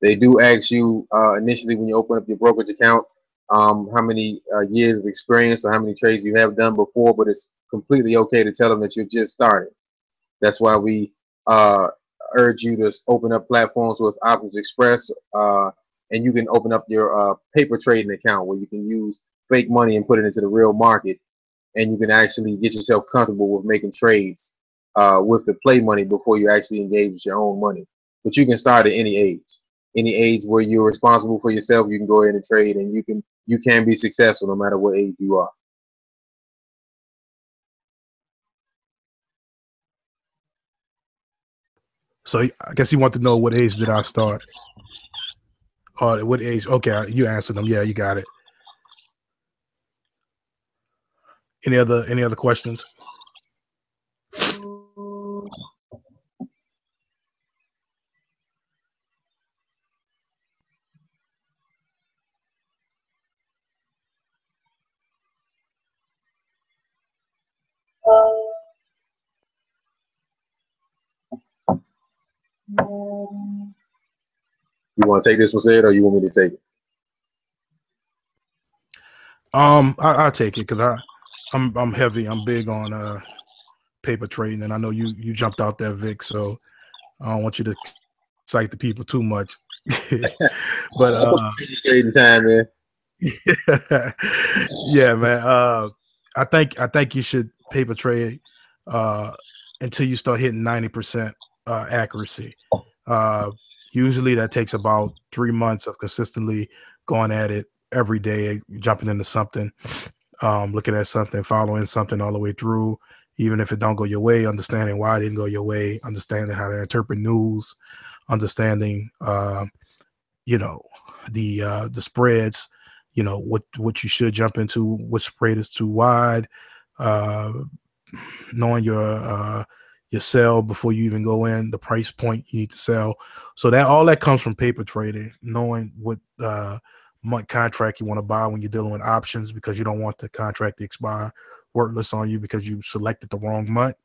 They do ask you uh, initially when you open up your brokerage account um, how many uh, years of experience or how many trades you have done before, but it's completely okay to tell them that you're just starting. That's why we uh, urge you to open up platforms with optionsXpress, uh, and you can open up your uh, paper trading account where you can use fake money and put it into the real market, and you can actually get yourself comfortable with making trades uh, with the play money before you actually engage with your own money. But you can start at any age any age where you're responsible for yourself, you can go ahead and trade, and you can you can be successful no matter what age you are. So I guess you want to know what age did I start? Or what age? Okay, you answered them. Yeah, you got it. Any other any other questions? Want to take this one, Ced, or you want me to take it? Um, I, will take it because I, I'm I'm heavy. I'm big on uh paper trading, and I know you you jumped out there, Vic. So I don't want you to cite the people too much. <laughs> but <laughs> uh, trading time, man. <laughs> yeah, man. Uh, I think I think you should paper trade uh until you start hitting ninety percent uh, accuracy. Uh, usually that takes about three months of consistently going at it every day, jumping into something, um, looking at something, following something all the way through. Even if it don't go your way, understanding why it didn't go your way, understanding how to interpret news, understanding, uh, you know, the uh, the spreads, you know, what what you should jump into, what spread is too wide, uh, knowing your uh, your sell before you even go in, the price point you need to sell. So that all that comes from paper trading, knowing what uh, month contract you want to buy when you're dealing with options because you don't want the contract to expire worthless on you because you selected the wrong month.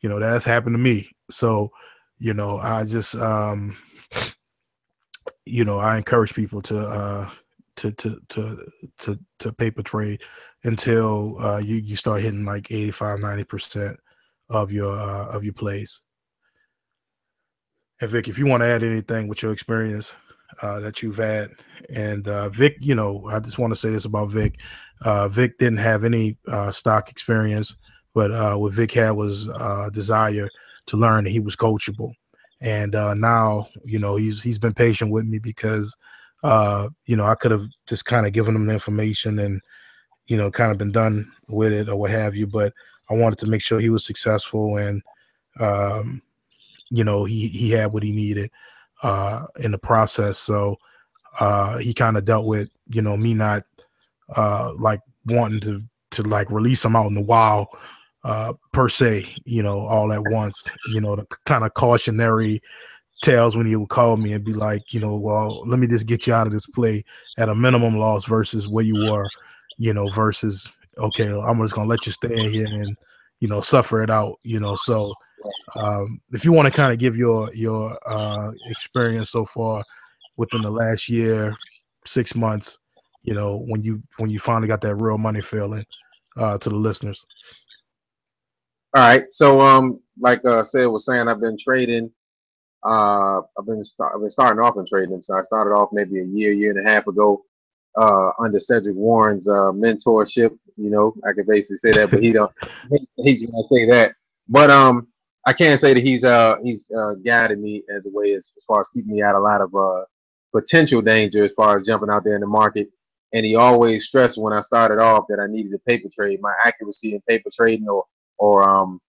You know, that's happened to me. So, you know, I just um <laughs> you know, I encourage people to uh to to to to to paper trade until uh you you start hitting like 85 90 percent of your uh, of your plays. And Vic, if you want to add anything with your experience uh, that you've had, and uh, Vic, you know, I just want to say this about Vic. Uh, Vic didn't have any uh, stock experience, but uh, what Vic had was desire to learn, and he was coachable. And now, you know, he's he's been patient with me because, you know, I could have just kind of given him the information and, you know, kind of been done with it or what have you, but I wanted to make sure he was successful and um, you know he he had what he needed uh, in the process. So uh, he kind of dealt with you know me not uh, like wanting to to like release him out in the wild uh, per se, you know, all at once. You know, the kind of cautionary tales when he would call me and be like, you know, well, let me just get you out of this play at a minimum loss versus where you were, you know, versus okay, I'm just gonna let you stay here and you know suffer it out. You know, so um, if you want to kind of give your your uh, experience so far within the last year, six months, you know, when you when you finally got that real money feeling uh, to the listeners. All right, so um, like uh, Ced was saying, I've been trading. Uh, I've been start, I've been starting off in trading. So I started off maybe a year, year and a half ago, uh, under Cedric Warren's uh, mentorship. You know, I can basically say that, but he don't. he's gonna say that. But um, I can't say that he's uh he's uh guided me as a way as, as far as keeping me out of a lot of uh potential danger as far as jumping out there in the market. And he always stressed when I started off that I needed a paper trade. My accuracy in paper trading or or um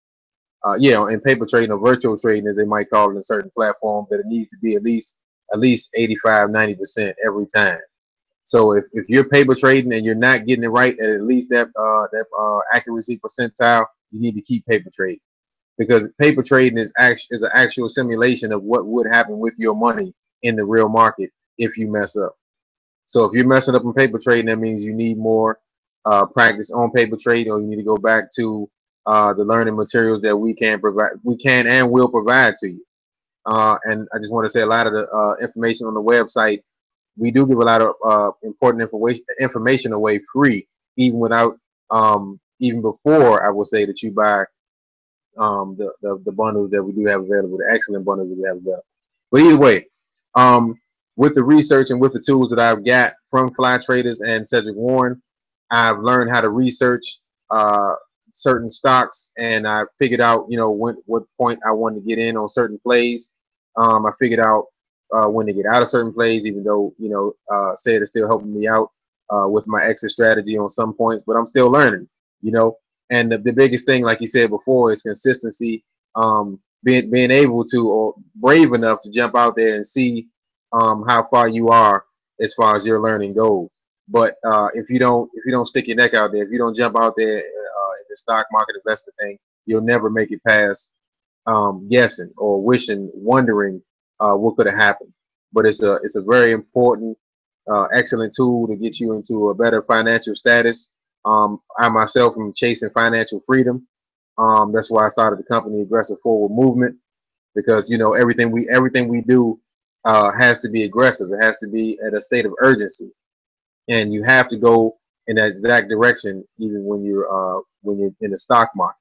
uh, yeah, in paper trading or virtual trading, as they might call it in certain platforms, that it needs to be at least at least 85, 90 percent every time. So if, if you're paper trading and you're not getting it right at at least that uh, that uh, accuracy percentile, you need to keep paper trading because paper trading is actually is an actual simulation of what would happen with your money in the real market if you mess up. So if you're messing up in paper trading, that means you need more uh, practice on paper trading, or you need to go back to uh, the learning materials that we can provide, we can and will provide to you. Uh, and I just want to say a lot of the uh, information on the website, we do give a lot of uh, important information information away free, even without, um, even before I will say that you buy um, the, the, the bundles that we do have available, the excellent bundles that we have available. But either way, um, with the research and with the tools that I've got from Fly Traders and Cedric Warren, I've learned how to research uh, certain stocks, and I figured out, you know, when, what point I wanted to get in on certain plays. Um, I figured out uh, when to get out of certain plays, even though, you know, uh, Ced is still helping me out uh, with my exit strategy on some points, but I'm still learning, you know. And the, the biggest thing, like you said before, is consistency. Um, being being able to or brave enough to jump out there and see um, how far you are as far as your learning goes. But uh, if you don't if you don't stick your neck out there, if you don't jump out there uh, in the stock market investment thing, you'll never make it past um, guessing or wishing, wondering uh, what could have happened. But it's a it's a very important, uh, excellent tool to get you into a better financial status. Um, I myself am chasing financial freedom. Um, that's why I started the company Aggressive Forward Movement because you know everything we everything we do uh, has to be aggressive. It has to be at a state of urgency, and you have to go in that exact direction even when you're uh, when you're in the stock market.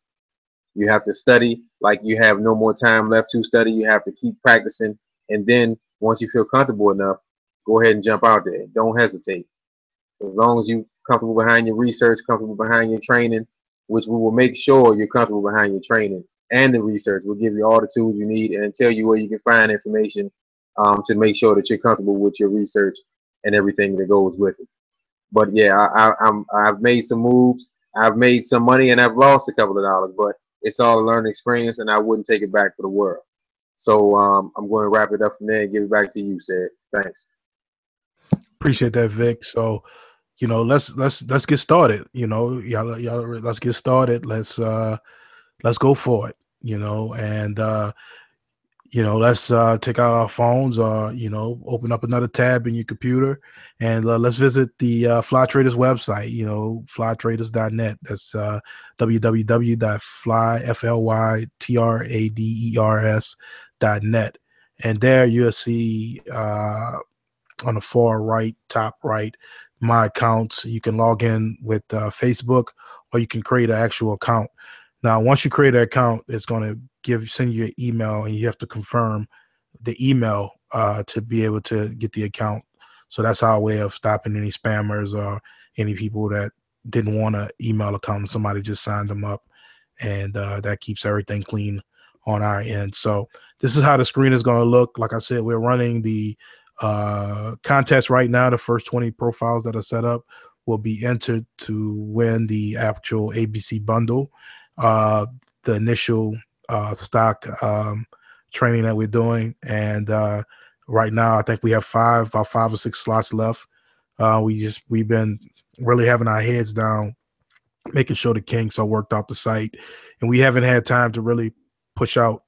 You have to study like you have no more time left to study. You have to keep practicing, and then once you feel comfortable enough, go ahead and jump out there. Don't hesitate. As long as you're comfortable behind your research, comfortable behind your training, which we will make sure you're comfortable behind your training and the research. We'll give you all the tools you need and tell you where you can find information um, to make sure that you're comfortable with your research and everything that goes with it. But yeah, I, I, I've made some moves. I've made some money and I've lost a couple of dollars, but it's all a learning experience, and I wouldn't take it back for the world. So um, I'm going to wrap it up from there and give it back to you, Sid. Thanks. Appreciate that, Vic. So, you know, let's let's let's get started. You know, y'all, y'all let's get started. Let's uh let's go for it. You know, and uh you know, let's uh, take out our phones or, you know, open up another tab in your computer and uh, let's visit the uh, Fly Traders website, you know, flytraders.net. That's uh, www.flytraders.net. And there you'll see uh, on the far right, top right, my accounts. You can log in with uh, Facebook or you can create an actual account. Now, once you create an account, it's going to give send you an email, and you have to confirm the email uh, to be able to get the account. So that's our way of stopping any spammers or any people that didn't want an email account somebody just signed them up, and uh, that keeps everything clean on our end. So this is how the screen is going to look. Like I said, we're running the uh, contest right now. The first 20 profiles that are set up will be entered to win the actual ABC bundle. Uh, the initial uh, stock um, training that we're doing, and uh, right now I think we have five, about five or six slots left. Uh, we just we've been really having our heads down, making sure the kinks are worked out the site, and we haven't had time to really push out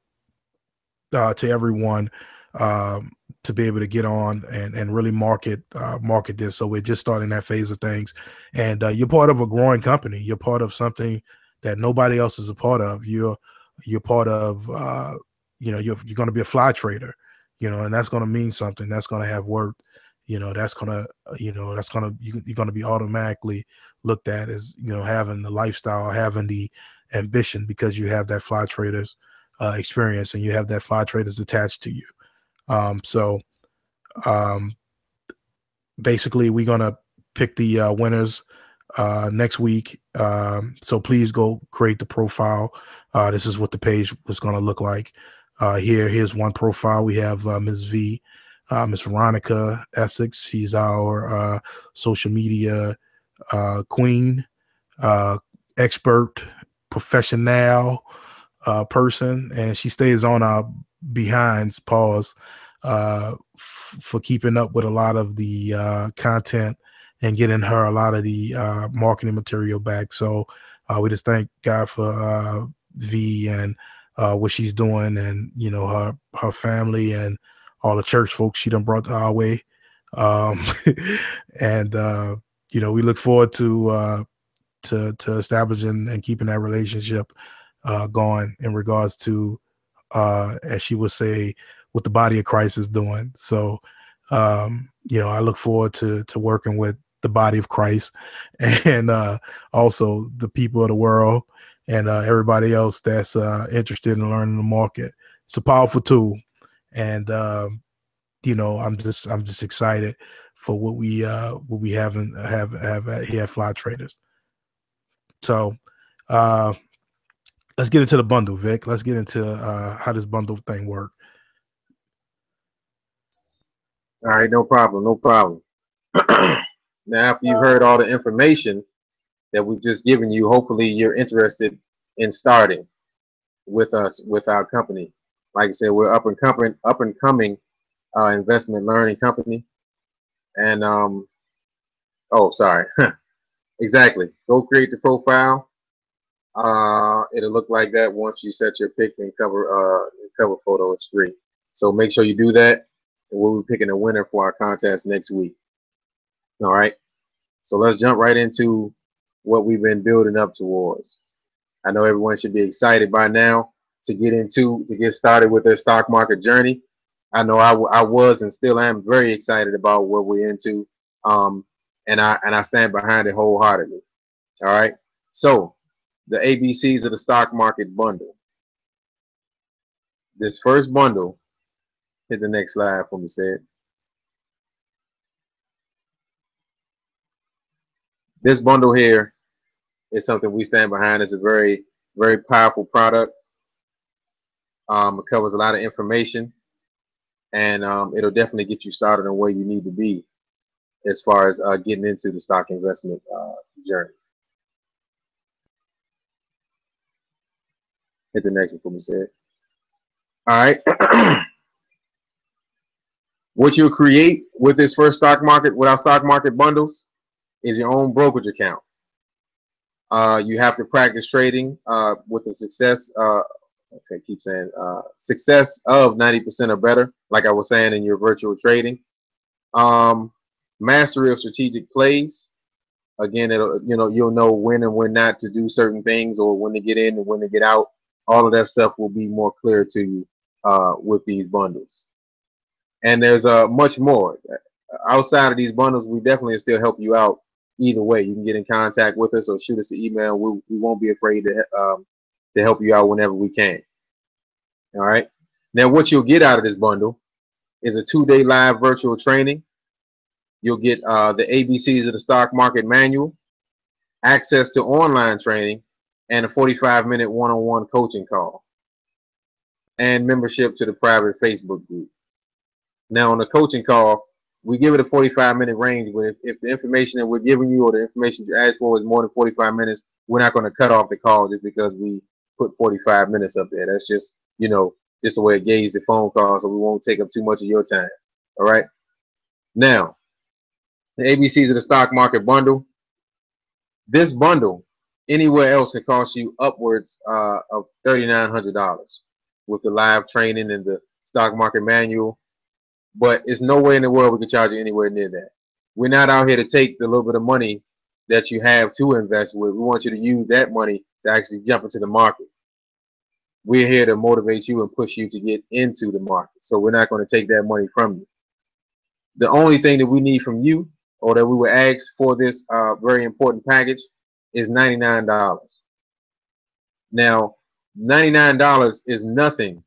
uh, to everyone um, to be able to get on and, and really market uh, market this. So we're just starting that phase of things, and uh, you're part of a growing company. You're part of something that nobody else is a part of. You're you're part of uh, you know you're you're going to be a fly trader, you know, and that's going to mean something. That's going to have worth. You know, that's gonna you know that's gonna you, you're going to be automatically looked at as you know having the lifestyle, having the ambition because you have that fly traders uh, experience and you have that fly traders attached to you. Um, so um, basically, we're gonna pick the uh, winners uh, next week. Um, so please go create the profile. Uh, this is what the page was going to look like. Uh, here, here's one profile. We have uh, Ms. V, uh, Ms. Veronica Essex. She's our uh, social media uh, queen, uh, expert, professional uh, person, and she stays on our behinds, pause, uh, f- for keeping up with a lot of the uh, content and getting her a lot of the uh, marketing material back. So uh, we just thank God for uh, V and uh, what she's doing, and you know her her family and all the church folks she done brought to our way. Um, <laughs> and uh, you know we look forward to uh, to to establishing and keeping that relationship uh, going in regards to, uh, as she would say, what the body of Christ is doing. So, um, you know, I look forward to to working with the body of Christ <laughs> and uh, also the people of the world and uh, everybody else that's uh, interested in learning the market. It's a powerful tool, and um, you know, I'm just I'm just excited for what we uh, what we have in, have have here at Fly Traders. So, uh, let's get into the bundle, Vic. Let's get into uh, how this bundle thing work. All right, no problem, no problem. <clears throat> now, after you've heard all the information that we've just given you, hopefully you're interested in starting with us with our company. Like I said, we're up and coming, up and coming uh, investment learning company. And um, oh, sorry, <laughs> exactly. Go create the profile uh, it'll look like that once you set your pick and cover uh, cover photo. is free. So make sure you do that. And we'll be picking a winner for our contest next week. All right. So let's jump right into what we've been building up towards. I know everyone should be excited by now to get into to get started with their stock market journey. I know I, I was and still am very excited about what we're into, um, and I and I stand behind it wholeheartedly. All right. So the ABCs of the stock market bundle. This first bundle, hit the next slide for me, Ced. This bundle here is something we stand behind. It's a very, very powerful product. Um, it covers a lot of information and um, it'll definitely get you started on where you need to be as far as uh, getting into the stock investment uh, journey. Hit the next one for me, Ced. All right. <clears throat> what you'll create with this first stock market, with our stock market bundles, is your own brokerage account. Uh, you have to practice trading uh, with the success. Uh, I keep saying uh, success of 90% or better, like I was saying in your virtual trading. Um, mastery of strategic plays. Again, it'll you know you'll know when and when not to do certain things, or when to get in and when to get out all of that stuff will be more clear to you uh, with these bundles. And there's uh, much more. Outside of these bundles, we definitely still help you out either way. You can get in contact with us or shoot us an email. We, we won't be afraid to, um, to help you out whenever we can. All right. Now, what you'll get out of this bundle is a two-day live virtual training. You'll get uh, the ABCs of the stock market manual, access to online training, and a 45 minute one on one coaching call, and membership to the private Facebook group. Now, on the coaching call, we give it a 45 minute range, but if, if the information that we're giving you or the information you ask for is more than 45 minutes, we're not going to cut off the call just because we put 45 minutes up there. That's just, you know, just the way it gauges the phone call, so we won't take up too much of your time. All right. Now, the ABCs of the stock market bundle. This bundle anywhere else it costs you upwards uh, of $3,900 with the live training and the stock market manual. But it's no way in the world we can charge you anywhere near that. We're not out here to take the little bit of money that you have to invest with. We want you to use that money to actually jump into the market. We're here to motivate you and push you to get into the market. So we're not going to take that money from you. The only thing that we need from you or that we were asked for this uh, very important package is $99. Now, $99 is nothing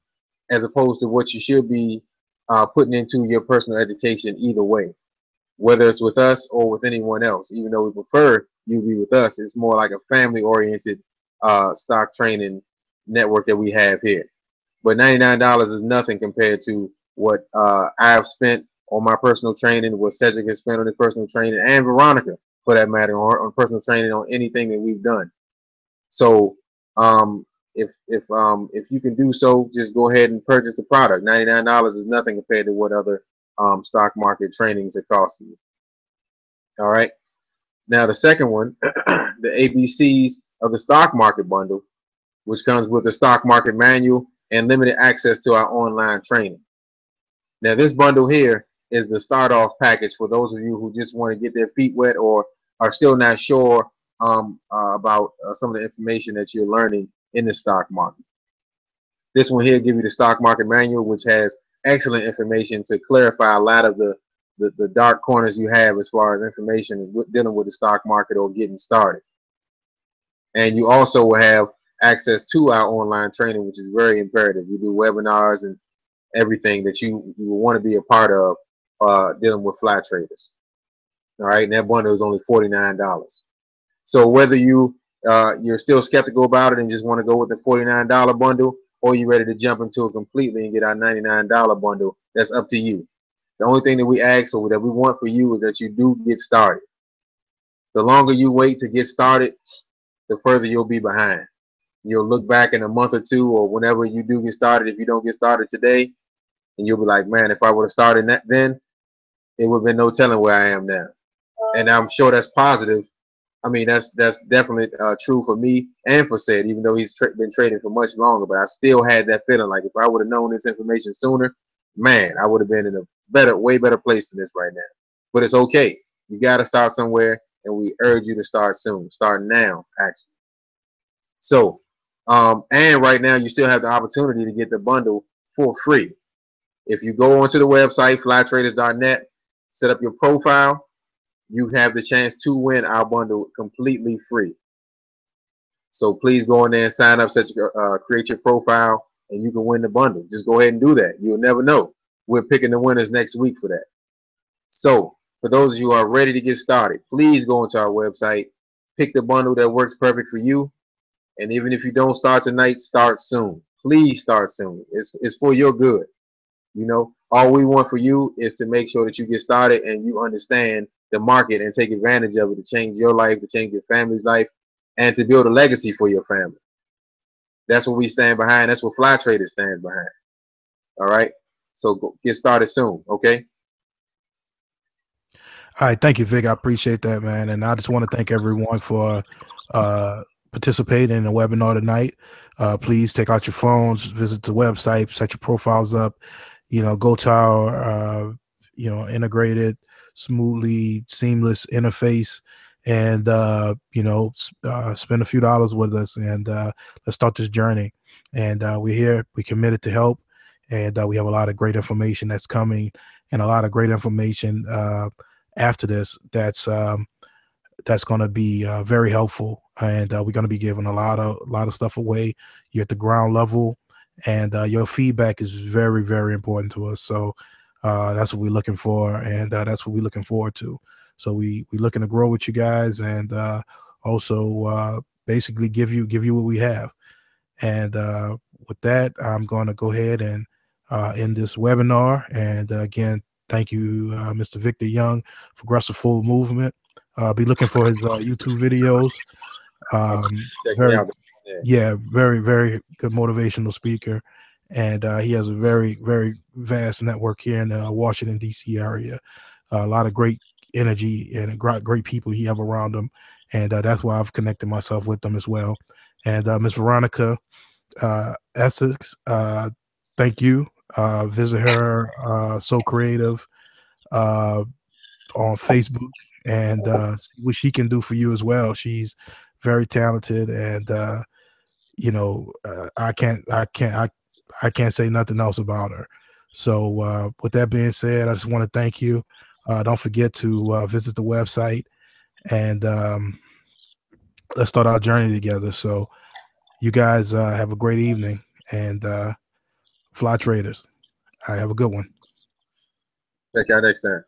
as opposed to what you should be uh, putting into your personal education either way, whether it's with us or with anyone else, even though we prefer you'll be with us. It's more like a family oriented uh, stock training network that we have here. But $99 is nothing compared to what uh, I've spent on my personal training, what Cedric has spent on his personal training, and Veronica, for that matter, on, on personal training on anything that we've done. So um, if if um, if you can do so, just go ahead and purchase the product. $99 is nothing compared to what other um, stock market trainings are costing you. All right. Now the second one, <clears throat> the ABCs of the stock market bundle, which comes with the stock market manual and limited access to our online training. Now this bundle here is the start off package for those of you who just want to get their feet wet or are still not sure um, uh, about uh, some of the information that you're learning in the stock market. This one here give you the stock market manual, which has excellent information to clarify a lot of the, the, the dark corners you have as far as information dealing with the stock market or getting started. And you also will have access to our online training, which is very imperative. We do webinars and everything that you, you want to be a part of uh, dealing with Fly Traders. All right, and that bundle is only $49. So whether you uh, you're still skeptical about it and just want to go with the $49 bundle, or you're ready to jump into it completely and get our $99 bundle, that's up to you. The only thing that we ask or that we want for you is that you do get started. The longer you wait to get started, the further you'll be behind. You'll look back in a month or two or whenever you do get started, if you don't get started today, and you'll be like, man, if I would have started that then, it would have been no telling where I am now. And I'm sure that's positive I mean, that's that's definitely uh, true for me and for Ced, even though he's tra- been trading for much longer. But I still had that feeling like if I would have known this information sooner, man, I would have been in a better, way better place than this right now. But it's okay. You got to start somewhere, and we urge you to start soon. Start now, actually. So, um, and right now, you still have the opportunity to get the bundle for free. If you go onto the website, flytraders.net, set up your profile, you have the chance to win our bundle completely free. So please go in there and sign up, set your, uh, create your profile, and you can win the bundle. Just go ahead and do that. You'll never know. We're picking the winners next week for that. So for those of you who are ready to get started, please go into our website, pick the bundle that works perfect for you. And even if you don't start tonight, start soon. Please start soon. It's, it's for your good. You know, all we want for you is to make sure that you get started and you understand the market and take advantage of it to change your life, to change your family's life, and to build a legacy for your family. That's what we stand behind. That's what Fly Trader stands behind. All right. So get started soon. Okay. All right. Thank you, Vic. I appreciate that, man. And I just want to thank everyone for uh, participating in the webinar tonight. Uh, please take out your phones, visit the website, set your profiles up. You know, go to our, uh, you know, integrated smoothly, seamless interface, and uh, you know, uh, spend a few dollars with us, and uh, let's start this journey. And uh, we're here. We're committed to help, and uh, we have a lot of great information that's coming, and a lot of great information uh, after this. That's um, that's going to be uh, very helpful, and uh, we're going to be giving a lot of a lot of stuff away. You're at the ground level, and uh, your feedback is very very important to us. So uh, that's what we're looking for, and uh, that's what we're looking forward to. So we we looking to grow with you guys, and uh, also uh, basically give you give you what we have. And uh, with that, I'm going to go ahead and uh, end this webinar. And again, thank you, Mr. Victor Young, for Progressive Full Movement. Uh, be looking for his YouTube videos. Um, very, yeah, very very good motivational speaker and uh, he has a very very vast network here in the Washington D.C. area. Uh, a lot of great energy and great great people he have around him, and uh, that's why I've connected myself with them as well. And uh, Miss Veronica uh, Essex, uh, thank you. visit her, so creative, on Facebook, and see what she can do for you as well. She's very talented and you know, uh, I can't, I can't, I I can't say nothing else about her. So, uh, with that being said, I just want to thank you. Uh, don't forget to uh, visit the website and um, let's start our journey together. So, you guys uh, have a great evening and uh, fly traders. I have a good one. Check out next time.